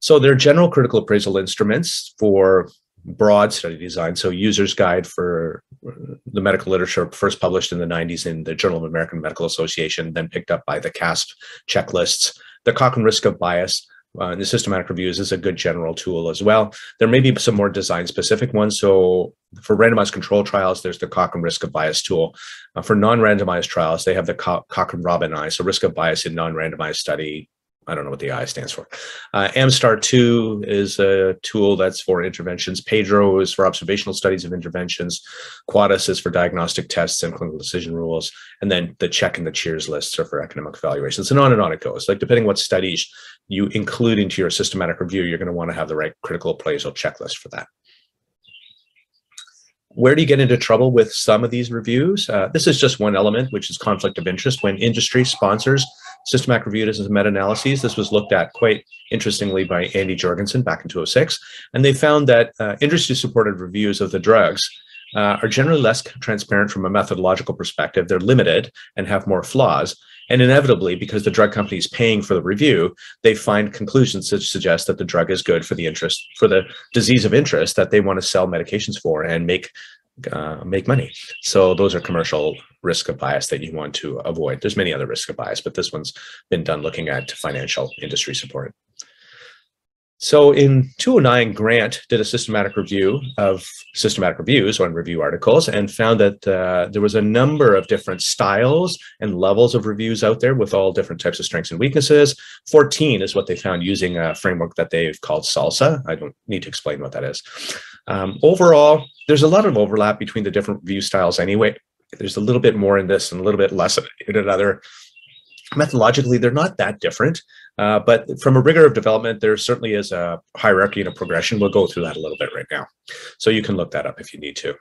E: So there are general critical appraisal instruments for broad study design. So user's guide for the medical literature first published in the 90s in the Journal of American Medical Association, then picked up by the CASP checklists. The Cochrane risk of bias uh, the systematic reviews is a good general tool as well. There may be some more design specific ones. So for randomized control trials, there's the Cochrane risk of bias tool. Uh, for non-randomized trials, they have the Co- Cochrane Robin I, so risk of bias in non-randomized study I don't know what the I stands for. Uh, AMSTAR 2 is a tool that's for interventions. PEDRO is for observational studies of interventions. QUADAS is for diagnostic tests and clinical decision rules. And then the check and the cheers lists are for economic evaluations. And on and on it goes. Like depending what studies you include into your systematic review, you're going to want to have the right critical appraisal checklist for that. Where do you get into trouble with some of these reviews? Uh, this is just one element, which is conflict of interest. When industry sponsors systematic review as meta-analyses. This was looked at quite interestingly by Andy Jorgensen back in 2006. And they found that uh, industry-supported reviews of the drugs uh, are generally less transparent from a methodological perspective. They're limited and have more flaws. And inevitably, because the drug company is paying for the review, they find conclusions that suggest that the drug is good for the interest, for the disease of interest that they want to sell medications for and make uh, make money. So those are commercial risk of bias that you want to avoid. There's many other risks of bias, but this one's been done looking at financial industry support. So in 209, Grant did a systematic review of systematic reviews on review articles and found that uh, there was a number of different styles and levels of reviews out there with all different types of strengths and weaknesses. 14 is what they found using a framework that they've called SALSA. I don't need to explain what that is. Um, overall, there's a lot of overlap between the different review styles anyway. There's a little bit more in this and a little bit less in another. Methodologically, they're not that different. Uh, but from a rigor of development, there certainly is a hierarchy and a progression. We'll go through that a little bit right now. So you can look that up if you need to.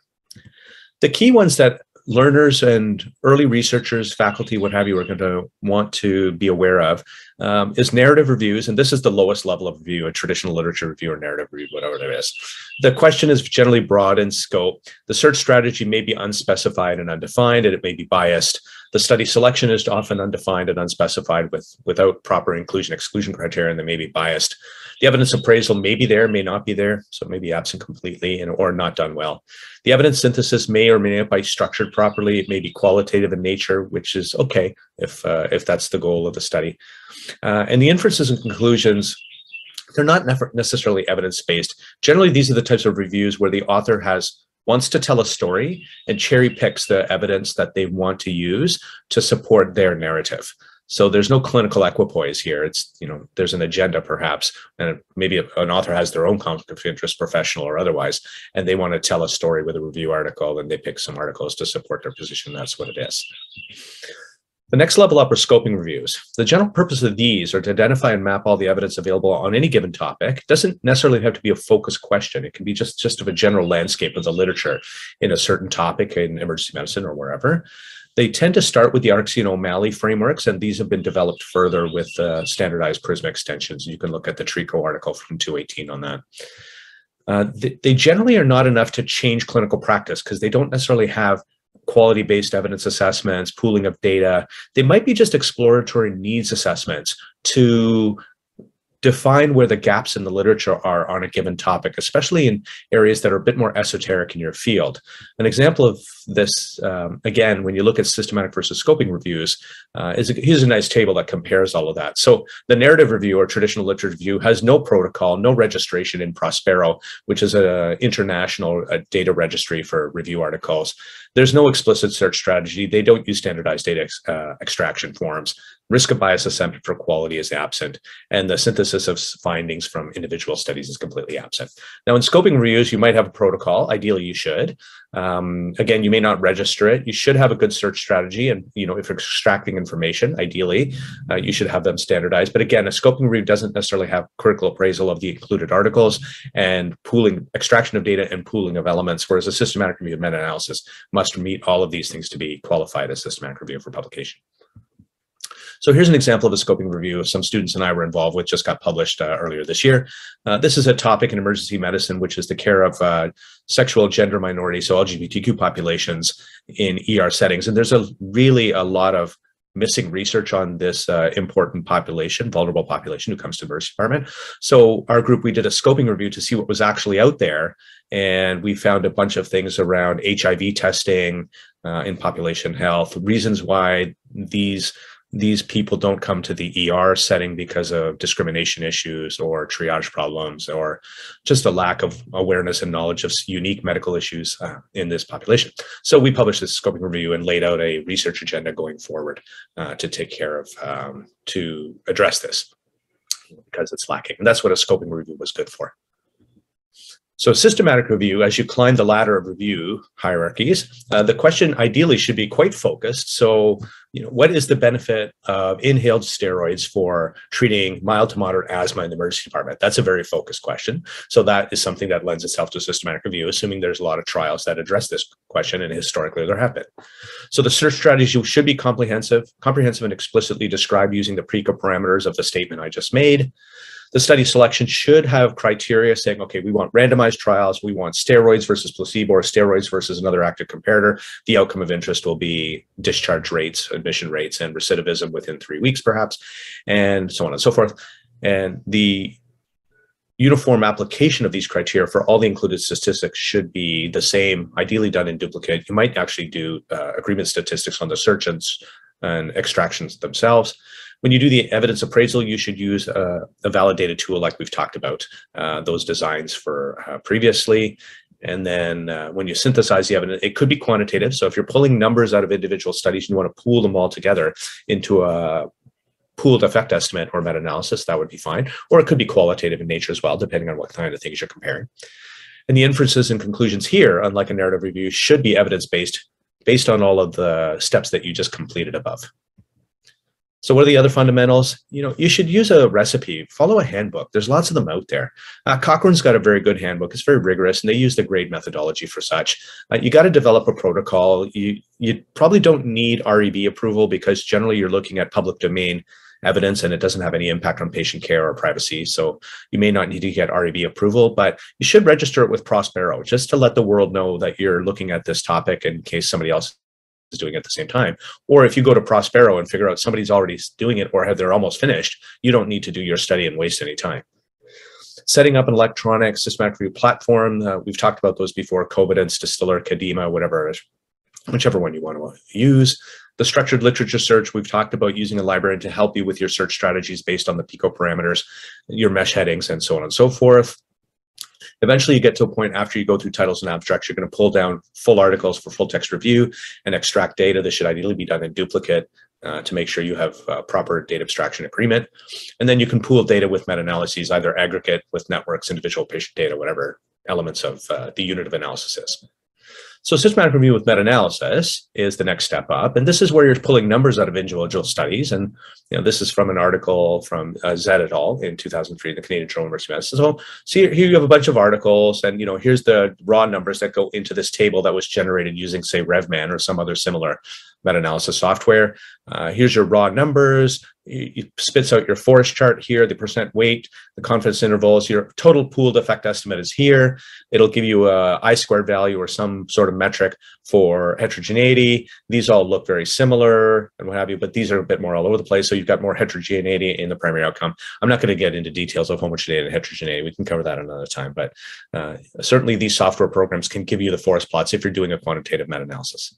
E: The key ones that learners and early researchers, faculty, what have you, are going to want to be aware of um, is narrative reviews. And this is the lowest level of review, a traditional literature review or narrative review, whatever it is. The question is generally broad in scope. The search strategy may be unspecified and undefined, and it may be biased. The study selection is often undefined and unspecified with, without proper inclusion exclusion criteria, and they may be biased. The evidence appraisal may be there, may not be there, so it may be absent completely and or not done well. The evidence synthesis may or may not be structured properly. It may be qualitative in nature, which is okay if uh, if that's the goal of the study. Uh, and the inferences and conclusions they're not necessarily evidence-based. Generally, these are the types of reviews where the author has wants to tell a story and cherry picks the evidence that they want to use to support their narrative. So there's no clinical equipoise here. It's, you know, there's an agenda perhaps, and maybe an author has their own conflict of interest, professional or otherwise, and they want to tell a story with a review article and they pick some articles to support their position. That's what it is. The next level up are scoping reviews. The general purpose of these are to identify and map all the evidence available on any given topic. It doesn't necessarily have to be a focused question. It can be just, just of a general landscape of the literature in a certain topic in emergency medicine or wherever. They tend to start with the Arksey and O'Malley frameworks, and these have been developed further with uh, standardized PRISMA extensions. You can look at the Tricco article from 2018 on that. Uh, they, they generally are not enough to change clinical practice because they don't necessarily have quality based evidence assessments, pooling of data. They might be just exploratory needs assessments to define where the gaps in the literature are on a given topic, especially in areas that are a bit more esoteric in your field. An example of this, um, again, when you look at systematic versus scoping reviews, uh, is a, here's a nice table that compares all of that. So the narrative review or traditional literature review has no protocol, no registration in Prospero, which is an international uh, data registry for review articles. There's no explicit search strategy. They don't use standardized data ex, uh, extraction forms. Risk of bias assessment for quality is absent, and the synthesis of findings from individual studies is completely absent. Now, in scoping reviews, you might have a protocol. Ideally, you should. Um, again, you may not register it. You should have a good search strategy, and you know if extracting information, ideally, uh, you should have them standardized. But again, a scoping review doesn't necessarily have critical appraisal of the included articles and pooling, extraction of data, and pooling of elements. Whereas a systematic review of meta-analysis must meet all of these things to be qualified as systematic review for publication. So here's an example of a scoping review some students and I were involved with, just got published uh, earlier this year. Uh, this is a topic in emergency medicine, which is the care of uh, sexual gender minority, so LGBTQ populations in ER settings. And there's a really a lot of missing research on this uh, important population, vulnerable population who comes to the emergency department. So our group, we did a scoping review to see what was actually out there. And we found a bunch of things around HIV testing uh, in population health, reasons why these these people don't come to the ER setting because of discrimination issues or triage problems or just a lack of awareness and knowledge of unique medical issues uh, in this population. So we published this scoping review and laid out a research agenda going forward uh, to take care of, um, to address this because it's lacking. And that's what a scoping review was good for. So systematic review, as you climb the ladder of review hierarchies, uh, the question ideally should be quite focused. So, you know, what is the benefit of inhaled steroids for treating mild to moderate asthma in the emergency department? That's a very focused question. So that is something that lends itself to systematic review, assuming there's a lot of trials that address this question, and historically there have been. So the search strategy should be comprehensive, comprehensive and explicitly described using the PRECA parameters of the statement I just made the study selection should have criteria saying, okay, we want randomized trials, we want steroids versus placebo or steroids versus another active comparator. The outcome of interest will be discharge rates, admission rates, and recidivism within three weeks, perhaps, and so on and so forth. And the uniform application of these criteria for all the included statistics should be the same, ideally done in duplicate. You might actually do uh, agreement statistics on the search and, and extractions themselves when you do the evidence appraisal, you should use a, a validated tool like we've talked about uh, those designs for uh, previously. And then uh, when you synthesize the evidence, it could be quantitative. So if you're pulling numbers out of individual studies, and you want to pool them all together into a pooled effect estimate or meta-analysis, that would be fine. Or it could be qualitative in nature as well, depending on what kind of things you're comparing. And the inferences and conclusions here, unlike a narrative review, should be evidence-based based on all of the steps that you just completed above. So what are the other fundamentals? You know, you should use a recipe, follow a handbook. There's lots of them out there. Uh, Cochrane's got a very good handbook. It's very rigorous, and they use the GRADE methodology for such. Uh, you got to develop a protocol. You you probably don't need REB approval because generally you're looking at public domain evidence and it doesn't have any impact on patient care or privacy. So you may not need to get REB approval, but you should register it with Prospero just to let the world know that you're looking at this topic in case somebody else is doing at the same time. Or if you go to Prospero and figure out somebody's already doing it or have they're almost finished, you don't need to do your study and waste any time. Setting up an electronic systematic review platform, uh, we've talked about those before, Covidence, Distiller, CADIMA, whatever, whichever one you want to use. The structured literature search, we've talked about using a library to help you with your search strategies based on the PICO parameters, your mesh headings, and so on and so forth. Eventually, you get to a point after you go through titles and abstracts, you're going to pull down full articles for full text review and extract data. This should ideally be done in duplicate uh, to make sure you have uh, proper data abstraction agreement. And then you can pool data with meta-analyses, either aggregate with networks, individual patient data, whatever elements of uh, the unit of analysis is. So systematic review with meta-analysis is the next step up. And this is where you're pulling numbers out of individual studies. And you know, this is from an article from uh, Zed et al. in 2003 in the Canadian Journal of Emergency Medicine. So, so here, here you have a bunch of articles and, you know, here's the raw numbers that go into this table that was generated using, say, RevMan or some other similar meta-analysis software. Uh, here's your raw numbers. It spits out your forest chart here, the percent weight, the confidence intervals. Your total pooled effect estimate is here. It'll give you a I-squared value or some sort of metric for heterogeneity. These all look very similar and what have you, but these are a bit more all over the place. So you've got more heterogeneity in the primary outcome. I'm not going to get into details of homogeneity and heterogeneity. We can cover that another time, but uh, certainly these software programs can give you the forest plots if you're doing a quantitative meta-analysis.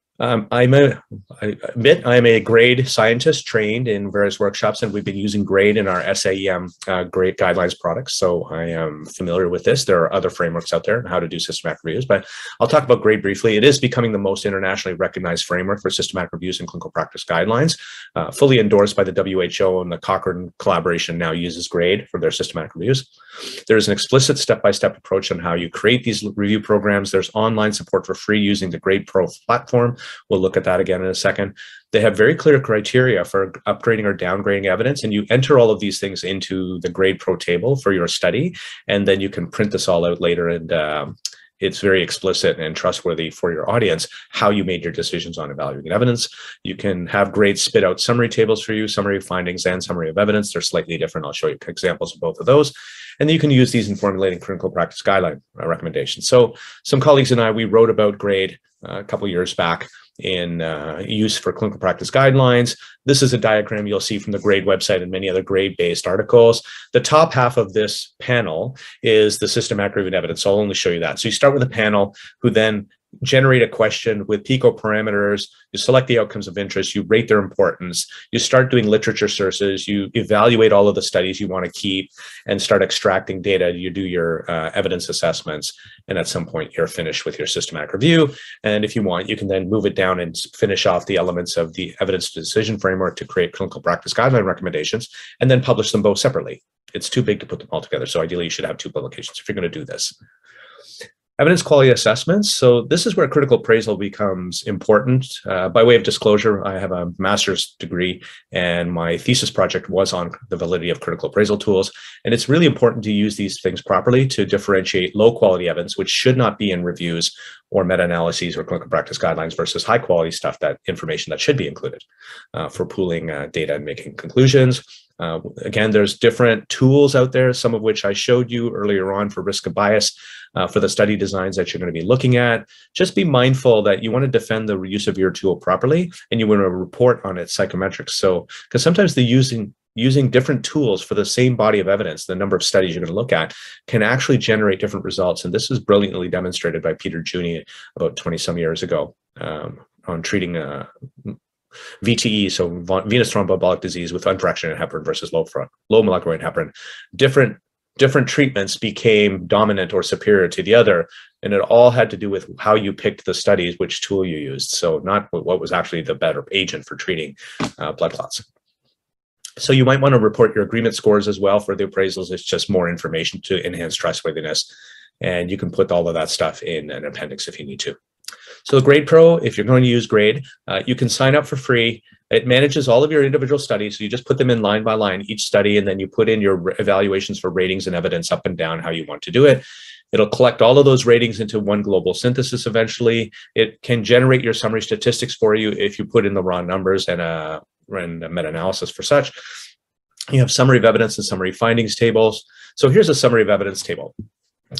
E: Um, I'm a, I admit I'm a grade scientist trained in various workshops, and we've been using grade in our SAEM uh, grade guidelines products. So I am familiar with this. There are other frameworks out there on how to do systematic reviews, but I'll talk about grade briefly. It is becoming the most internationally recognized framework for systematic reviews and clinical practice guidelines, uh, fully endorsed by the WHO and the Cochrane collaboration now uses grade for their systematic reviews. There's an explicit step-by-step -step approach on how you create these review programs. There's online support for free using the Grade Pro platform We'll look at that again in a second. They have very clear criteria for upgrading or downgrading evidence, and you enter all of these things into the Grade Pro table for your study, and then you can print this all out later and um, it's very explicit and trustworthy for your audience how you made your decisions on evaluating evidence. You can have grades spit out summary tables for you, summary findings and summary of evidence. They're slightly different. I'll show you examples of both of those. And then you can use these in formulating clinical practice guideline uh, recommendations. So some colleagues and I, we wrote about grade uh, a couple years back in uh, use for clinical practice guidelines. This is a diagram you'll see from the GRADE website and many other GRADE-based articles. The top half of this panel is the systematic review evidence. So I'll only show you that. So you start with a panel who then generate a question with pico parameters, you select the outcomes of interest, you rate their importance, you start doing literature sources, you evaluate all of the studies you want to keep and start extracting data, you do your uh, evidence assessments, and at some point you're finished with your systematic review. And if you want, you can then move it down and finish off the elements of the evidence decision framework to create clinical practice guideline recommendations, and then publish them both separately. It's too big to put them all together. So ideally you should have two publications if you're going to do this. Evidence quality assessments. So this is where critical appraisal becomes important. Uh, by way of disclosure, I have a master's degree and my thesis project was on the validity of critical appraisal tools. And it's really important to use these things properly to differentiate low quality evidence, which should not be in reviews or meta-analyses or clinical practice guidelines versus high quality stuff, that information that should be included uh, for pooling uh, data and making conclusions. Uh, again, there's different tools out there, some of which I showed you earlier on for risk of bias uh, for the study designs that you're going to be looking at. Just be mindful that you want to defend the use of your tool properly and you want to report on its psychometrics. So, because sometimes the using using different tools for the same body of evidence, the number of studies you're going to look at, can actually generate different results. And this was brilliantly demonstrated by Peter Juni about 20 some years ago um, on treating uh, VTE, so venous thromboembolic disease with unfractionated heparin versus low, low molecular weight heparin. Different different treatments became dominant or superior to the other, and it all had to do with how you picked the studies, which tool you used. So not what was actually the better agent for treating uh, blood clots. So you might want to report your agreement scores as well for the appraisals. It's just more information to enhance trustworthiness. And you can put all of that stuff in an appendix if you need to. So Grade Pro, if you're going to use Grade, uh, you can sign up for free. It manages all of your individual studies. So you just put them in line by line, each study, and then you put in your evaluations for ratings and evidence up and down how you want to do it. It'll collect all of those ratings into one global synthesis eventually. It can generate your summary statistics for you if you put in the raw numbers and a, and a meta-analysis for such. You have summary of evidence and summary findings tables. So here's a summary of evidence table.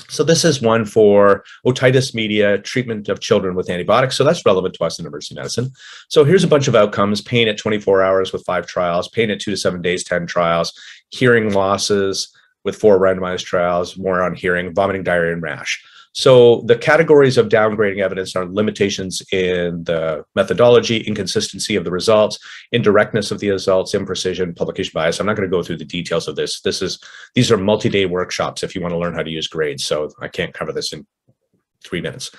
E: So this is one for otitis media treatment of children with antibiotics. So that's relevant to us in emergency medicine. So here's a bunch of outcomes, pain at 24 hours with five trials, pain at two to seven days, 10 trials, hearing losses with four randomized trials, more on hearing, vomiting, diarrhea, and rash. So the categories of downgrading evidence are limitations in the methodology, inconsistency of the results, indirectness of the results, imprecision, publication bias. I'm not going to go through the details of this. This is these are multi-day workshops if you want to learn how to use grades. So I can't cover this in three minutes.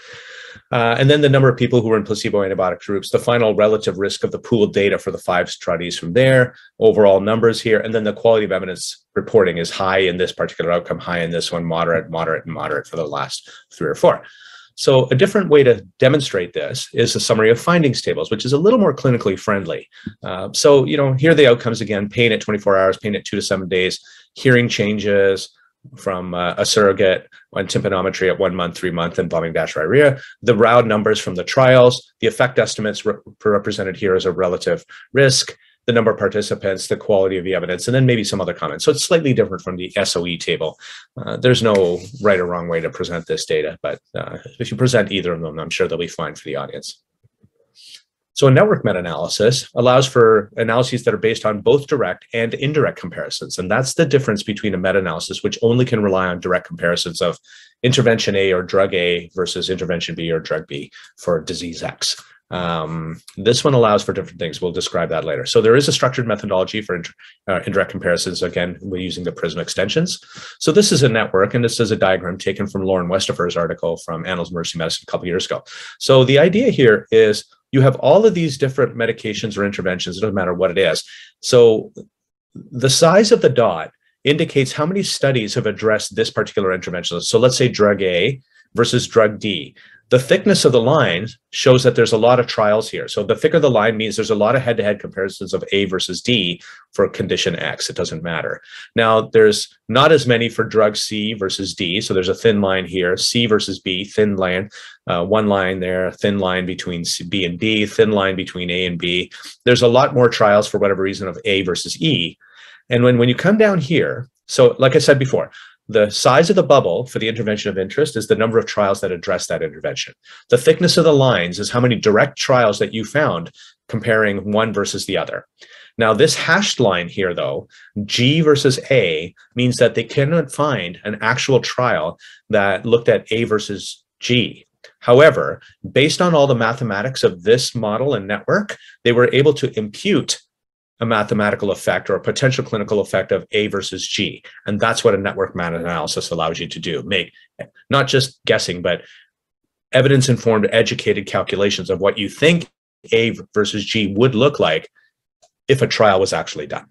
E: Uh, and then the number of people who were in placebo antibiotic groups, the final relative risk of the pooled data for the five studies from there, overall numbers here, and then the quality of evidence reporting is high in this particular outcome, high in this one, moderate, moderate, and moderate for the last three or four. So a different way to demonstrate this is a summary of findings tables, which is a little more clinically friendly. Uh, so, you know, here are the outcomes again, pain at 24 hours, pain at two to seven days, hearing changes, from uh, a surrogate on tympanometry at one month, three month, and bombing dash diarrhea. The round numbers from the trials, the effect estimates re represented here as a relative risk, the number of participants, the quality of the evidence, and then maybe some other comments. So it's slightly different from the SOE table. Uh, there's no right or wrong way to present this data, but uh, if you present either of them, I'm sure they'll be fine for the audience. So a network meta-analysis allows for analyses that are based on both direct and indirect comparisons. And that's the difference between a meta-analysis, which only can rely on direct comparisons of intervention A or drug A versus intervention B or drug B for disease X. Um, this one allows for different things. We'll describe that later. So there is a structured methodology for uh, indirect comparisons. Again, we're using the PRISMA extensions. So this is a network, and this is a diagram taken from Lauren Westafer's article from Annals of Emergency Medicine a couple years ago. So the idea here is you have all of these different medications or interventions. It doesn't matter what it is. So the size of the dot indicates how many studies have addressed this particular intervention. So let's say drug A versus drug D. The thickness of the line shows that there's a lot of trials here. So the thicker the line means there's a lot of head-to-head -head comparisons of A versus D for condition X. It doesn't matter. Now, there's not as many for drug C versus D. So there's a thin line here, C versus B, thin line, uh, one line there, thin line between C, B and B, thin line between A and B. There's a lot more trials for whatever reason of A versus E. And when, when you come down here, so like I said before, the size of the bubble for the intervention of interest is the number of trials that address that intervention. The thickness of the lines is how many direct trials that you found comparing one versus the other. Now, this hashed line here, though, G versus A, means that they cannot find an actual trial that looked at A versus G. However, based on all the mathematics of this model and network, they were able to impute a mathematical effect or a potential clinical effect of A versus G. And that's what a network meta-analysis allows you to do. Make not just guessing, but evidence-informed, educated calculations of what you think A versus G would look like if a trial was actually done.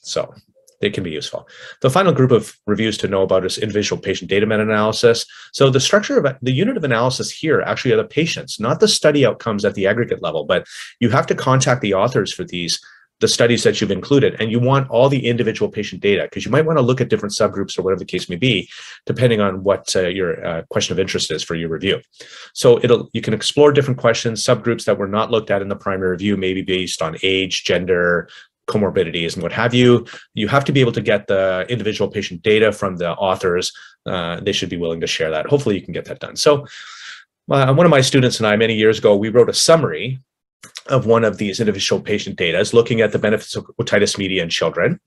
E: So they can be useful. The final group of reviews to know about is individual patient data meta-analysis. So the structure of the unit of analysis here actually are the patients, not the study outcomes at the aggregate level, but you have to contact the authors for these the studies that you've included and you want all the individual patient data because you might want to look at different subgroups or whatever the case may be depending on what uh, your uh, question of interest is for your review. So it'll you can explore different questions subgroups that were not looked at in the primary review maybe based on age gender comorbidities and what have you. You have to be able to get the individual patient data from the authors uh, they should be willing to share that. Hopefully you can get that done. So uh, one of my students and I many years ago, we wrote a summary of one of these individual patient data is looking at the benefits of otitis media in children.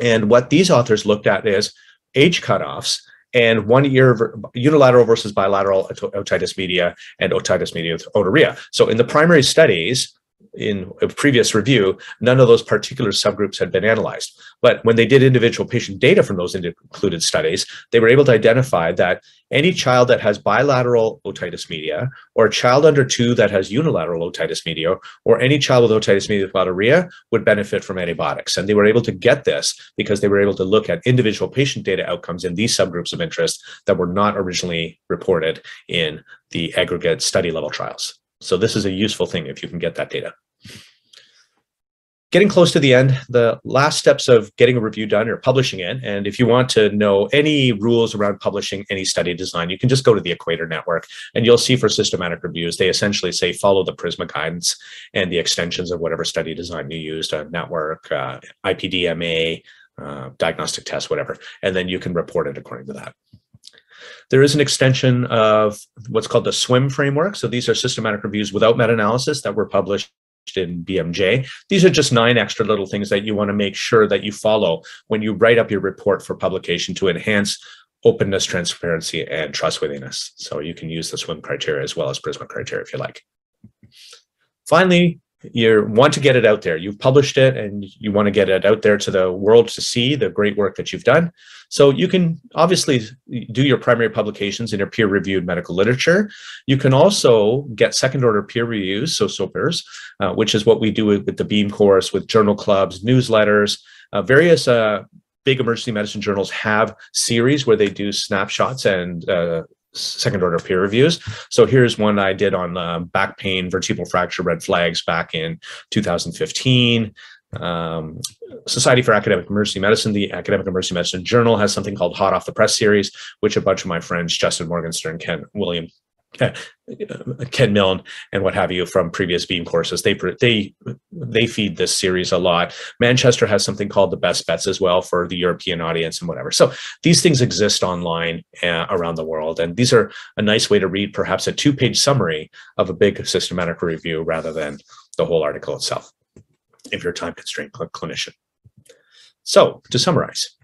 E: And what these authors looked at is age cutoffs and one year unilateral versus bilateral otitis media and otitis media with otorrhea. So in the primary studies, in a previous review, none of those particular subgroups had been analyzed. But when they did individual patient data from those included studies, they were able to identify that any child that has bilateral otitis media, or a child under two that has unilateral otitis media, or any child with otitis media with otorrhea would benefit from antibiotics. And they were able to get this because they were able to look at individual patient data outcomes in these subgroups of interest that were not originally reported in the aggregate study level trials. So this is a useful thing if you can get that data. Getting close to the end, the last steps of getting a review done are publishing it. And if you want to know any rules around publishing any study design, you can just go to the Equator Network and you'll see for systematic reviews, they essentially say follow the PRISMA guidance and the extensions of whatever study design you used, a network, uh, IPDMA, uh, diagnostic test, whatever. And then you can report it according to that. There is an extension of what's called the SWIM framework. So these are systematic reviews without meta-analysis that were published in BMJ. These are just nine extra little things that you want to make sure that you follow when you write up your report for publication to enhance openness, transparency, and trustworthiness. So you can use the SWIM criteria as well as PRISMA criteria if you like. Finally, you want to get it out there. You've published it and you want to get it out there to the world to see the great work that you've done. So you can obviously do your primary publications in your peer-reviewed medical literature. You can also get second-order peer reviews, so SOPERS, uh, which is what we do with, with, the BEEM course, with journal clubs, newsletters, uh, various uh, big emergency medicine journals have series where they do snapshots and uh, second order peer reviews. So here's one I did on uh, back pain, vertebral fracture, red flags back in 2015. Um, Society for Academic Emergency Medicine, the Academic Emergency Medicine Journal has something called Hot Off the Press series, which a bunch of my friends, Justin Morgenstern, Ken William Ken Milne and what have you from previous BEEM courses. They they they feed this series a lot. Manchester has something called the Best Bets as well for the European audience and whatever. So these things exist online uh, around the world, and these are a nice way to read perhaps a two-page summary of a big systematic review rather than the whole article itself. If you're a time constrained clinician. So to summarize.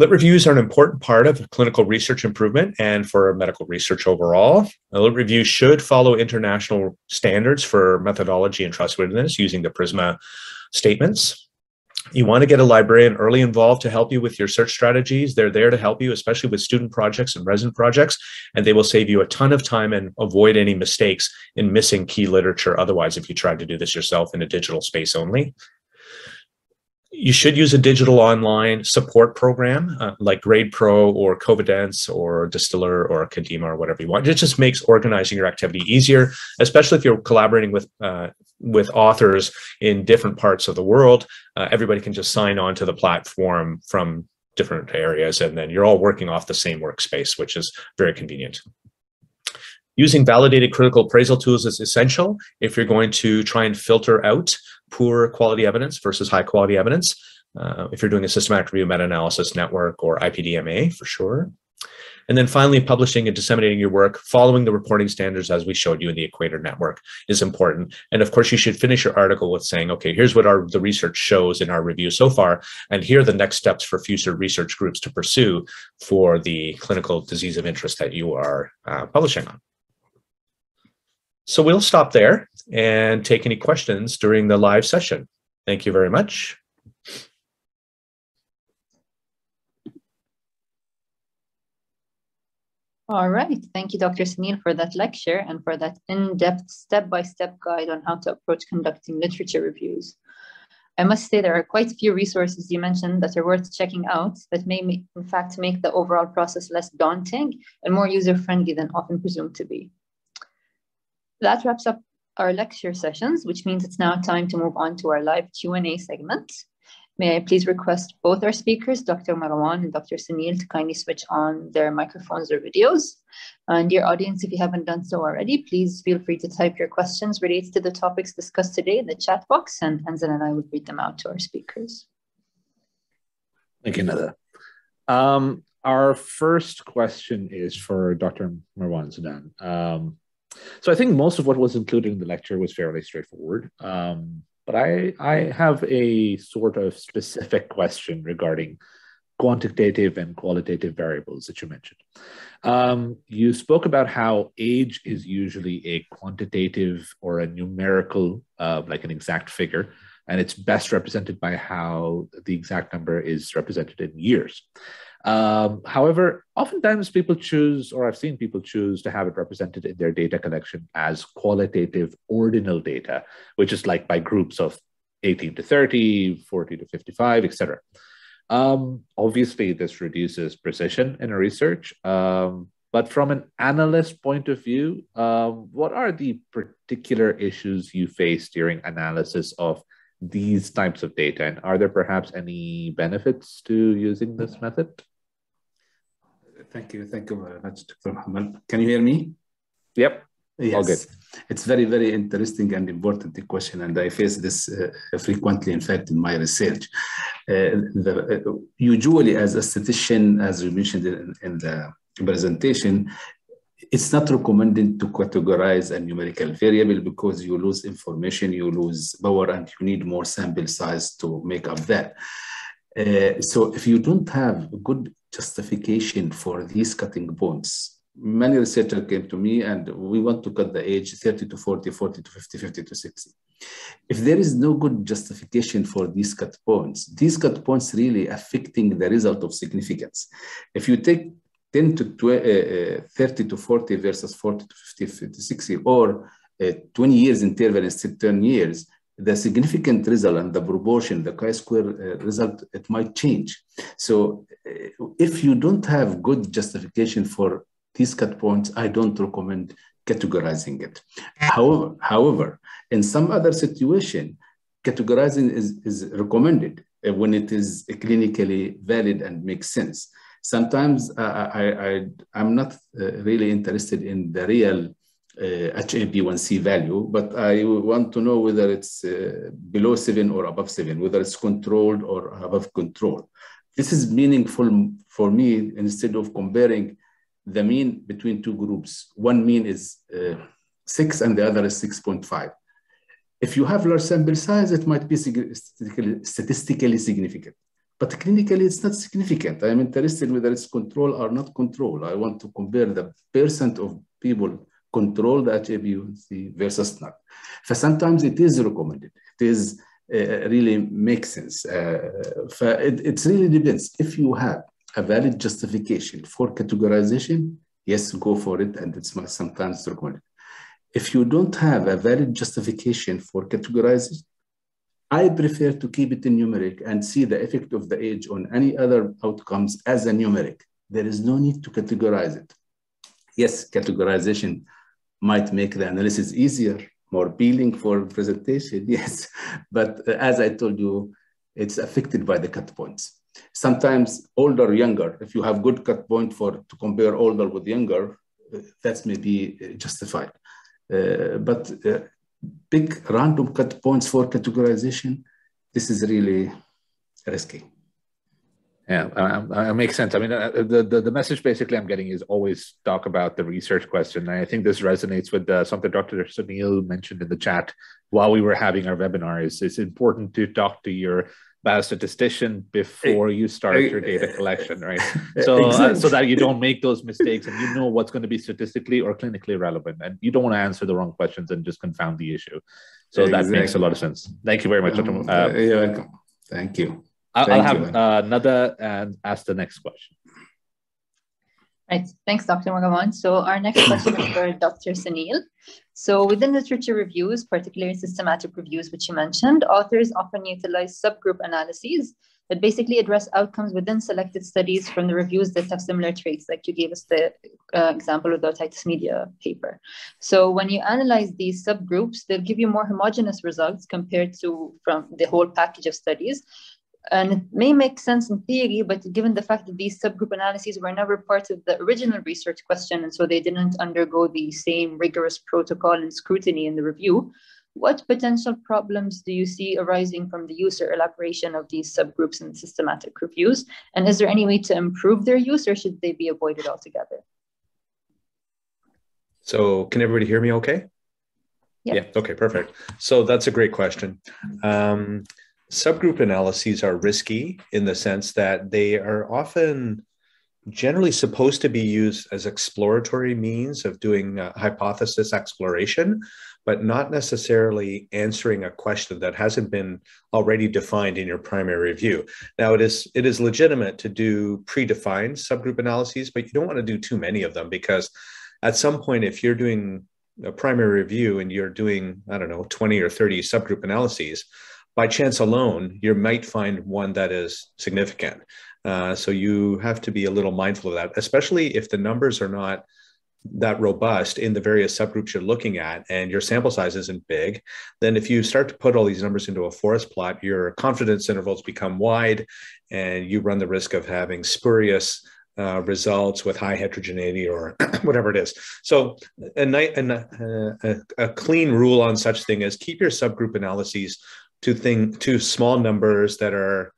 E: Lit reviews are an important part of clinical research improvement and for medical research overall. A lit review should follow international standards for methodology and trustworthiness using the PRISMA statements. You want to get a librarian early involved to help you with your search strategies. They're there to help you, especially with student projects and resident projects, and they will save you a ton of time and avoid any mistakes in missing key literature otherwise if you tried to do this yourself in a digital space only you should use a digital online support program uh, like GradePro or Covidence or Distiller or CADIMA or whatever you want. It just makes organizing your activity easier, especially if you're collaborating with uh, with authors in different parts of the world. Uh, everybody can just sign on to the platform from different areas, and then you're all working off the same workspace, which is very convenient. Using validated critical appraisal tools is essential if you're going to try and filter out poor quality evidence versus high quality evidence. uh, if you're doing a systematic review meta-analysis network or IPDMA for sure. And then finally, publishing and disseminating your work following the reporting standards as we showed you in the Equator Network is important. And of course, you should finish your article with saying, okay, here's what our the research shows in our review so far, and here are the next steps for future research groups to pursue for the clinical disease of interest that you are uh, publishing on. So we'll stop there and take any questions during the live session. Thank you very much.
B: All right. Thank you, Dr. Suneel, for that lecture and for that in-depth step-by-step guide on how to approach conducting literature reviews. I must say there are quite a few resources you mentioned that are worth checking out that may, in fact, make the overall process less daunting and more user-friendly than often presumed to be. That wraps up our lecture sessions, which means it's now time to move on to our live Q&A segment. May I please request both our speakers, Dr. Marwan and Dr. Suneel, to kindly switch on their microphones or videos. And dear audience, if you haven't done so already, please feel free to type your questions related to the topics discussed today in the chat box, and Anzal and I will read them out to our speakers.
A: Thank you, Nada. Um, our first question is for Dr. Marwan Zidan. Um, so I think most of what was included in the lecture was fairly straightforward. Um, but I, I have a sort of specific question regarding quantitative and qualitative variables that you mentioned. Um, you spoke about how age is usually a quantitative or a numerical, uh, like an exact figure, and it's best represented by how the exact number is represented in years. Um, however, oftentimes people choose, or I've seen people choose to have it represented in their data collection as qualitative ordinal data, which is like by groups of 18 to 30, 40 to 55, etc. Um, obviously, this reduces precision in a research. Um, but from an analyst point of view, um, what are the particular issues you face during analysis of these types of data? And are there perhaps any benefits to using this method?
D: Thank you. Thank you very much, Dr. Muhammad. Can you hear me?
A: Yep.
D: Yes. All good. It's very, very interesting and important question, and I face this uh, frequently, in fact, in my research. Uh, the, uh, usually, as a statistician, as we mentioned in, in the presentation, it's not recommended to categorize a numerical variable because you lose information, you lose power, and you need more sample size to make up that. Uh, so if you don't have good justification for these cutting points, many researchers came to me and we want to cut the age 30 to 40, 40 to 50, 50 to 60. If there is no good justification for these cut points, these cut points really affecting the result of significance. If you take 10 to 20, uh, 30 to 40 versus 40 to 50, 50 to 60, or uh, 20 years interval instead 10 years, the significant result and the proportion, the chi-square uh, result, it might change. So uh, if you don't have good justification for these cut points, I don't recommend categorizing it. However, however in some other situation, categorizing is, is recommended uh, when it is clinically valid and makes sense. Sometimes uh, I, I, I'm not really interested in the real uh, HbA1c value, but I want to know whether it's uh, below seven or above seven, whether it's controlled or above control. This is meaningful for me instead of comparing the mean between two groups. One mean is uh, six and the other is 6.5. If you have large sample size, it might be statistically, statistically significant. But clinically, it's not significant. I'm interested whether it's control or not control. I want to compare the percent of people control the HbA1c versus not. For sometimes it is recommended. It is uh, really makes sense. Uh, it, it really depends. If you have a valid justification for categorization, yes, go for it, and it's sometimes recommended. If you don't have a valid justification for categorizing, I prefer to keep it in numeric and see the effect of the age on any other outcomes as a numeric. There is no need to categorize it. Yes, categorization might make the analysis easier, more appealing for presentation, yes. But uh, as I told you, it's affected by the cut points. Sometimes older, younger, if you have good cut point for to compare older with younger, uh, that's maybe uh, justified. Uh, but uh, big random cut points for categorization, this is really risky.
A: Yeah, uh, it makes sense. I mean, uh, the, the, the message basically I'm getting is always talk about the research question. And I think this resonates with uh, something Dr. Suneel mentioned in the chat while we were having our webinar. Is it's important to talk to your biostatistician before you start your data collection, right? So, exactly. uh, so that you don't make those mistakes and you know what's going to be statistically or clinically relevant, and you don't want to answer the wrong questions and just confound the issue. So exactly. that makes a lot of sense. Thank you very much,
D: um, uh, you're welcome. Thank you.
A: I'll, I'll have uh, Nada and ask the next question.
B: Right. Thanks, Dr. Marwan. So our next question is for Dr. Suneel. So within literature reviews, particularly systematic reviews, which you mentioned, authors often utilize subgroup analyses that basically address outcomes within selected studies from the reviews that have similar traits, like you gave us the uh, example of the otitis media paper. So when you analyze these subgroups, they'll give you more homogeneous results compared to from the whole package of studies. And it may make sense in theory, but given the fact that these subgroup analyses were never part of the original research question, and so they didn't undergo the same rigorous protocol and scrutiny in the review, what potential problems do you see arising from the use or elaboration of these subgroups in systematic reviews? And is there any way to improve their use, or should they be avoided altogether?
E: So, can everybody hear me okay?
B: Yeah. yeah.
E: Okay, perfect. So, that's a great question. Um, subgroup analyses are risky in the sense that they are often generally supposed to be used as exploratory means of doing uh, hypothesis exploration but not necessarily answering a question that hasn't been already defined in your primary review now it is it is legitimate to do predefined subgroup analyses but you don't want to do too many of them because at some point if you're doing a primary review and you're doing i don't know 20 or 30 subgroup analyses by chance alone, you might find one that is significant. Uh, so you have to be a little mindful of that, especially if the numbers are not that robust in the various subgroups you're looking at and your sample size isn't big, then if you start to put all these numbers into a forest plot, your confidence intervals become wide and you run the risk of having spurious uh, results with high heterogeneity or whatever it is. So a, a, a, a, clean rule on such thing is keep your subgroup analyses to thing to small numbers that are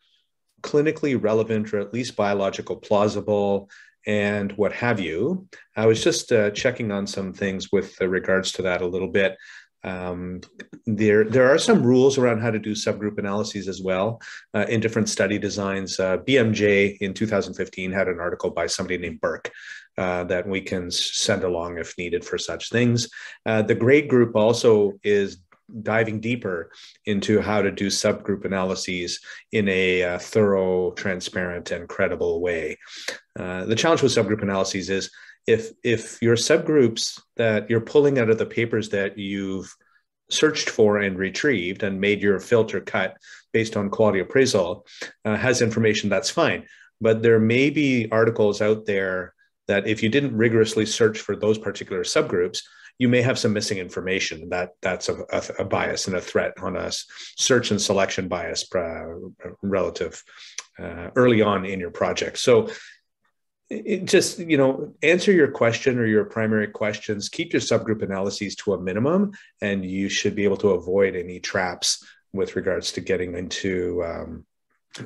E: clinically relevant or at least biological plausible and what have you. I was just uh, checking on some things with uh, regards to that a little bit. Um, there, there are some rules around how to do subgroup analyses as well uh, in different study designs. Uh, BMJ in 2015 had an article by somebody named Burke uh, that we can send along if needed for such things. Uh, the GRADE group also is diving deeper into how to do subgroup analyses in a uh, thorough, transparent, and credible way. Uh, the challenge with subgroup analyses is if if your subgroups that you're pulling out of the papers that you've searched for and retrieved and made your filter cut based on quality appraisal uh, has information that's fine but there may be articles out there that if you didn't rigorously search for those particular subgroups you may have some missing information that that's a, a, a bias and a threat on us. Search and selection bias uh, relative uh, early on in your project. So just you know answer your question or your primary questions. Keep your subgroup analyses to a minimum and you should be able to avoid any traps with regards to getting into um,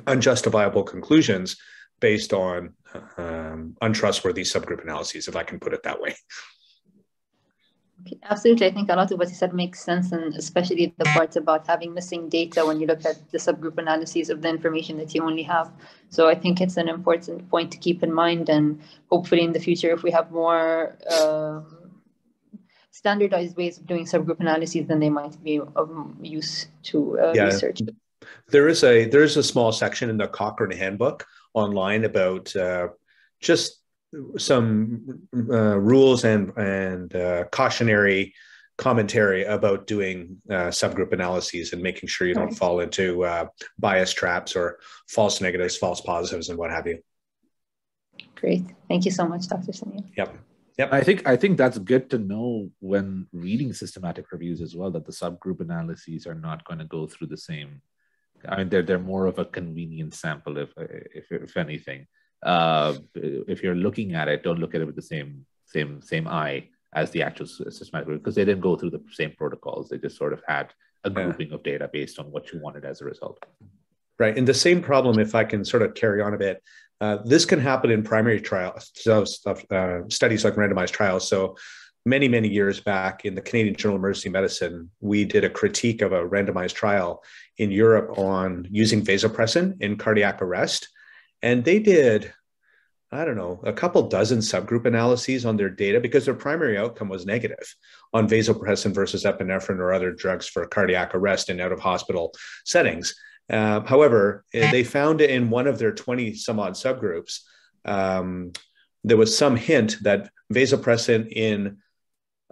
E: unjustifiable conclusions based on um, untrustworthy subgroup analyses if i can put it that way
B: Absolutely. I think a lot of what you said makes sense, and especially the part about having missing data when you look at the subgroup analyses of the information that you only have. So I think it's an important point to keep in mind, and hopefully in the future, if we have more um, standardized ways of doing subgroup analyses, then they might be of use to uh, yeah. research.
E: There is a there is a small section in the Cochrane Handbook online about uh, just some uh, rules and and uh, cautionary commentary about doing uh, subgroup analyses and making sure you don't fall into uh, bias traps or false negatives, false positives, and what have you.
B: Great, thank you so much, Dr. Suneel.
E: Yep. Yep.
A: I think I think that's good to know when reading systematic reviews as well that the subgroup analyses are not going to go through the same. I mean, they're they're more of a convenient sample, if if if anything uh, if you're looking at it, don't look at it with the same same same eye as the actual systematic because they didn't go through the same protocols. They just sort of had a grouping yeah. of data based on what you wanted as a result.
E: Right. And the same problem, if I can sort of carry on a bit, uh, this can happen in primary trials, so, uh, studies like randomized trials. So many, many years back in the Canadian Journal of Emergency Medicine, we did a critique of a randomized trial in Europe on using vasopressin in cardiac arrest. And they did, I don't know, a couple dozen subgroup analyses on their data because their primary outcome was negative on vasopressin versus epinephrine or other drugs for cardiac arrest in out of hospital settings. Uh, however, eh, they found in one of their 20 some odd subgroups, um, there was some hint that vasopressin in,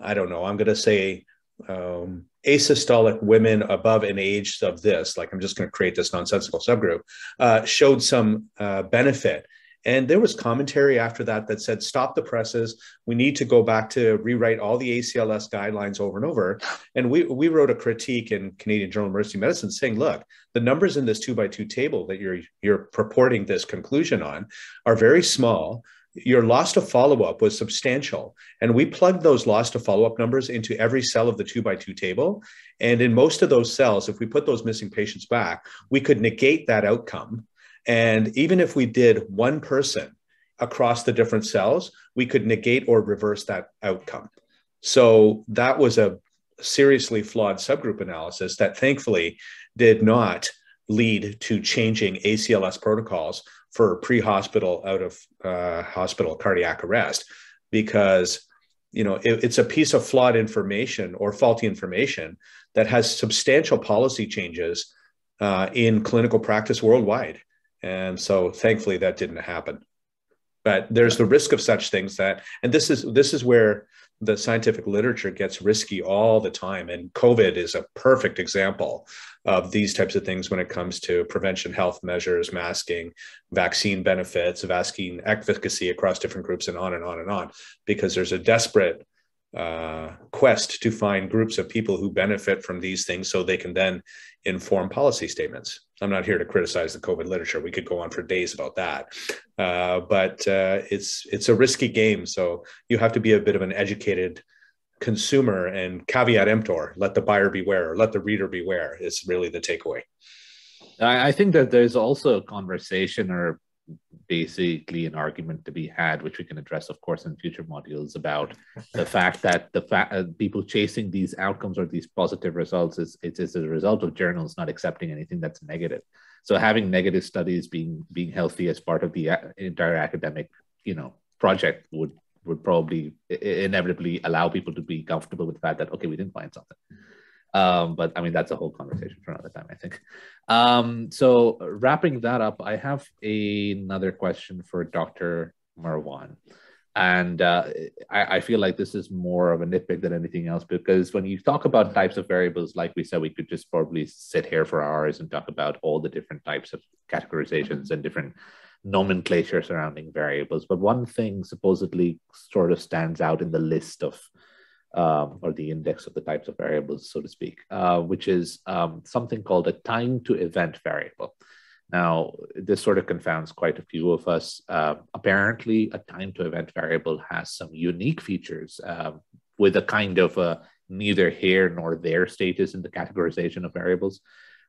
E: I don't know, I'm going to say um, asystolic women above an age of this, like I'm just going to create this nonsensical subgroup, uh, showed some uh, benefit and there was commentary after that that said, stop the presses. We need to go back to rewrite all the ACLS guidelines over and over. And we, we wrote a critique in Canadian Journal of Emergency Medicine saying, look, the numbers in this two by two table that you're, you're purporting this conclusion on are very small. Your loss to follow up was substantial. And we plugged those loss to follow up numbers into every cell of the two by two table. And in most of those cells, if we put those missing patients back, we could negate that outcome and even if we did one person across the different cells, we could negate or reverse that outcome. So that was a seriously flawed subgroup analysis that thankfully did not lead to changing ACLS protocols for pre-hospital out of uh, hospital cardiac arrest because you know it, it's a piece of flawed information or faulty information that has substantial policy changes uh, in clinical practice worldwide and so thankfully that didn't happen. But there's the risk of such things that, and this is this is where the scientific literature gets risky all the time. And COVID is a perfect example of these types of things when it comes to prevention health measures, masking, vaccine benefits, vaccine efficacy across different groups, and on and on and on, because there's a desperate uh, quest to find groups of people who benefit from these things so they can then inform policy statements. I'm not here to criticize the COVID literature. We could go on for days about that, uh, but uh, it's it's a risky game. So you have to be a bit of an educated consumer and caveat emptor. Let the buyer beware, let the reader beware. Is really the takeaway.
A: I think that there's also a conversation or basically an argument to be had, which we can address, of course, in future modules about the fact that the fact uh, people chasing these outcomes or these positive results is it is a result of journals not accepting anything that's negative. So having negative studies being being healthy as part of the uh, entire academic, you know, project would would probably inevitably allow people to be comfortable with the fact that okay, we didn't find something. Um, but I mean, that's a whole conversation for another time, I think. Um, so wrapping that up, I have a, another question for Dr. Marwan. And uh, I, I, feel like this is more of a nitpick than anything else because when you talk about types of variables, like we said, we could just probably sit here for hours and talk about all the different types of categorizations and different nomenclature surrounding variables. But one thing supposedly sort of stands out in the list of um, or the index of the types of variables, so to speak, uh, which is um, something called a time to event variable. Now, this sort of confounds quite a few of us. Uh, apparently, a time to event variable has some unique features uh, with a kind of a neither here nor there status in the categorization of variables.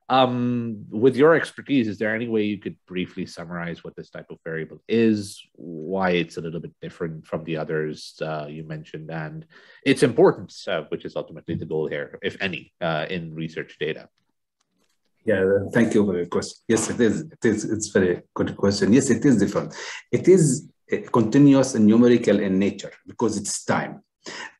A: Um, with your expertise, is there any way you could briefly summarize what this type of variable is, why it's a little bit different from the others uh, you mentioned, and its importance, uh, which is ultimately the goal here, if any, uh, in research data?
D: Yeah, thank you for the question. Yes, it is. It is. It's very good question. Yes, it is different. It is continuous and numerical in nature because it's time.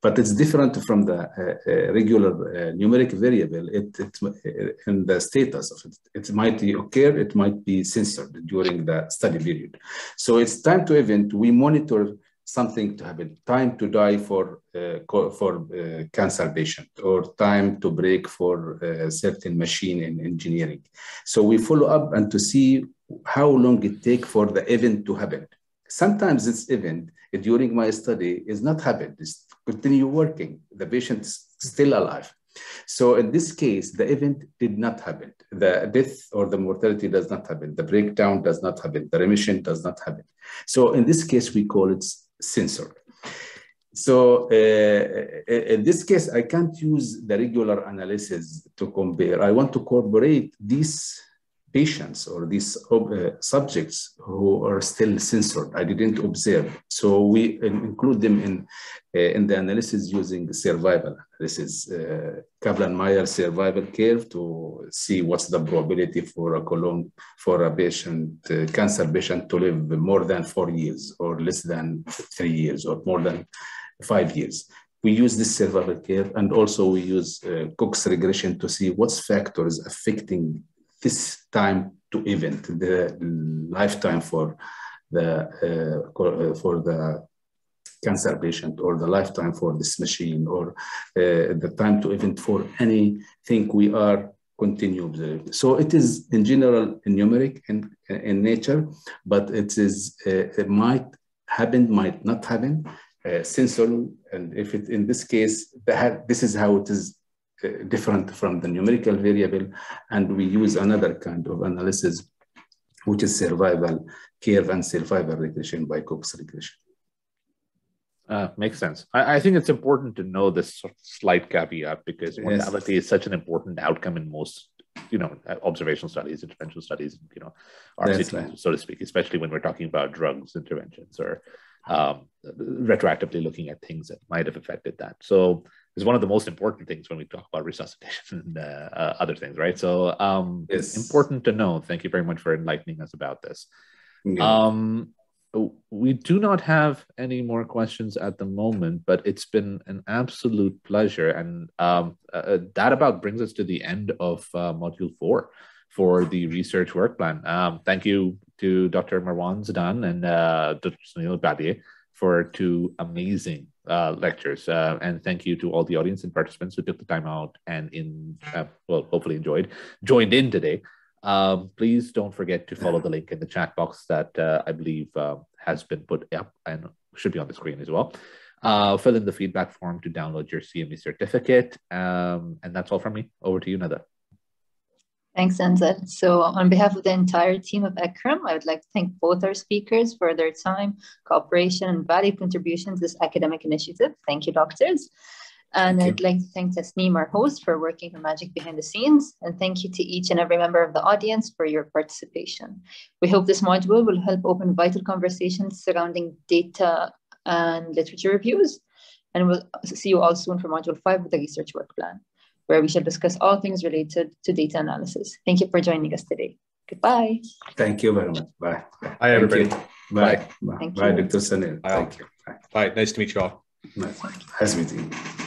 D: But it's different from the uh, uh, regular uh, numeric variable it, it, in the status of it. It might occur, it might be censored during the study period. So it's time to event, we monitor something to happen, time to die for, uh, for uh, cancer patient or time to break for a certain machine in engineering. So we follow up and to see how long it take for the event to happen. Sometimes this event during my study is not happened, it's continue working. The patient is still alive. So in this case, the event did not happen. The death or the mortality does not happen. The breakdown does not happen. The remission does not happen. So in this case, we call it censored. So uh, in this case, I can't use the regular analysis to compare. I want to corroborate this patients or these uh, subjects who are still censored. I didn't observe. So we include them in, uh, in the analysis using survival analysis, uh, Kaplan-Meier survival curve to see what's the probability for a colon, for a patient, uh, cancer patient to live more than four years or less than three years or more than five years we use this survival curve and also we use uh, Cox regression to see what's factors affecting this time to event, the lifetime for the uh, uh, for the cancer patient or the lifetime for this machine or uh, the time to event for anything we are continue observing. So it is in general numeric in, in nature, but it is uh, it might happen, might not happen, uh, sensory, and if it in this case, this is how it is uh, different from the numerical variable, and we use another kind of analysis, which is survival curve and survival regression by Cox regression.
A: Uh, makes sense. I, I, think it's important to know this slight caveat because mortality yes. is such an important outcome in most, you know, observational studies, interventional studies, you know, RCT, right. so to speak, especially when we're talking about drugs interventions or um, retroactively looking at things that might have affected that. So it's one of the most important things when we talk about resuscitation and uh, uh, other things, right? So um, yes. important to know. Thank you very much for enlightening us about this. Yeah. Um, we do not have any more questions at the moment, but it's been an absolute pleasure. And um, uh, uh that about brings us to the end of uh, module four for the research work plan. Um, thank you to Dr. Marwan Zidan and uh, Dr. Suneel Upadhye for two amazing uh, lectures. Uh, and thank you to all the audience and participants who took the time out and in uh, well, hopefully enjoyed joined in today. Um, please don't forget to follow the link in the chat box that uh, I believe uh, has been put up and should be on the screen as well. Fill in the feedback form to download your CME certificate. Um, and that's all from me. Over to you, Nada.
B: Thanks, Anzal. So on behalf of the entire team of ECREM, I would like to thank both our speakers for their time, cooperation, and valued contributions to this academic initiative. Thank you, doctors. And I'd like to thank Tasneem, our host, for working her magic behind the scenes. And thank you to each and every member of the audience for your participation. We hope this module will help open vital conversations surrounding data and literature reviews. And we'll see you all soon for Module 5 with the research work plan where we shall discuss all things related to data analysis. Thank you for joining us today. Goodbye.
D: Thank you very much. Bye.
E: Hi, everybody.
D: Bye. Bye. Bye, Bye Dr. Suneel.
E: Thank you. Bye. Bye. Nice to meet you all.
D: Nice, nice meeting you.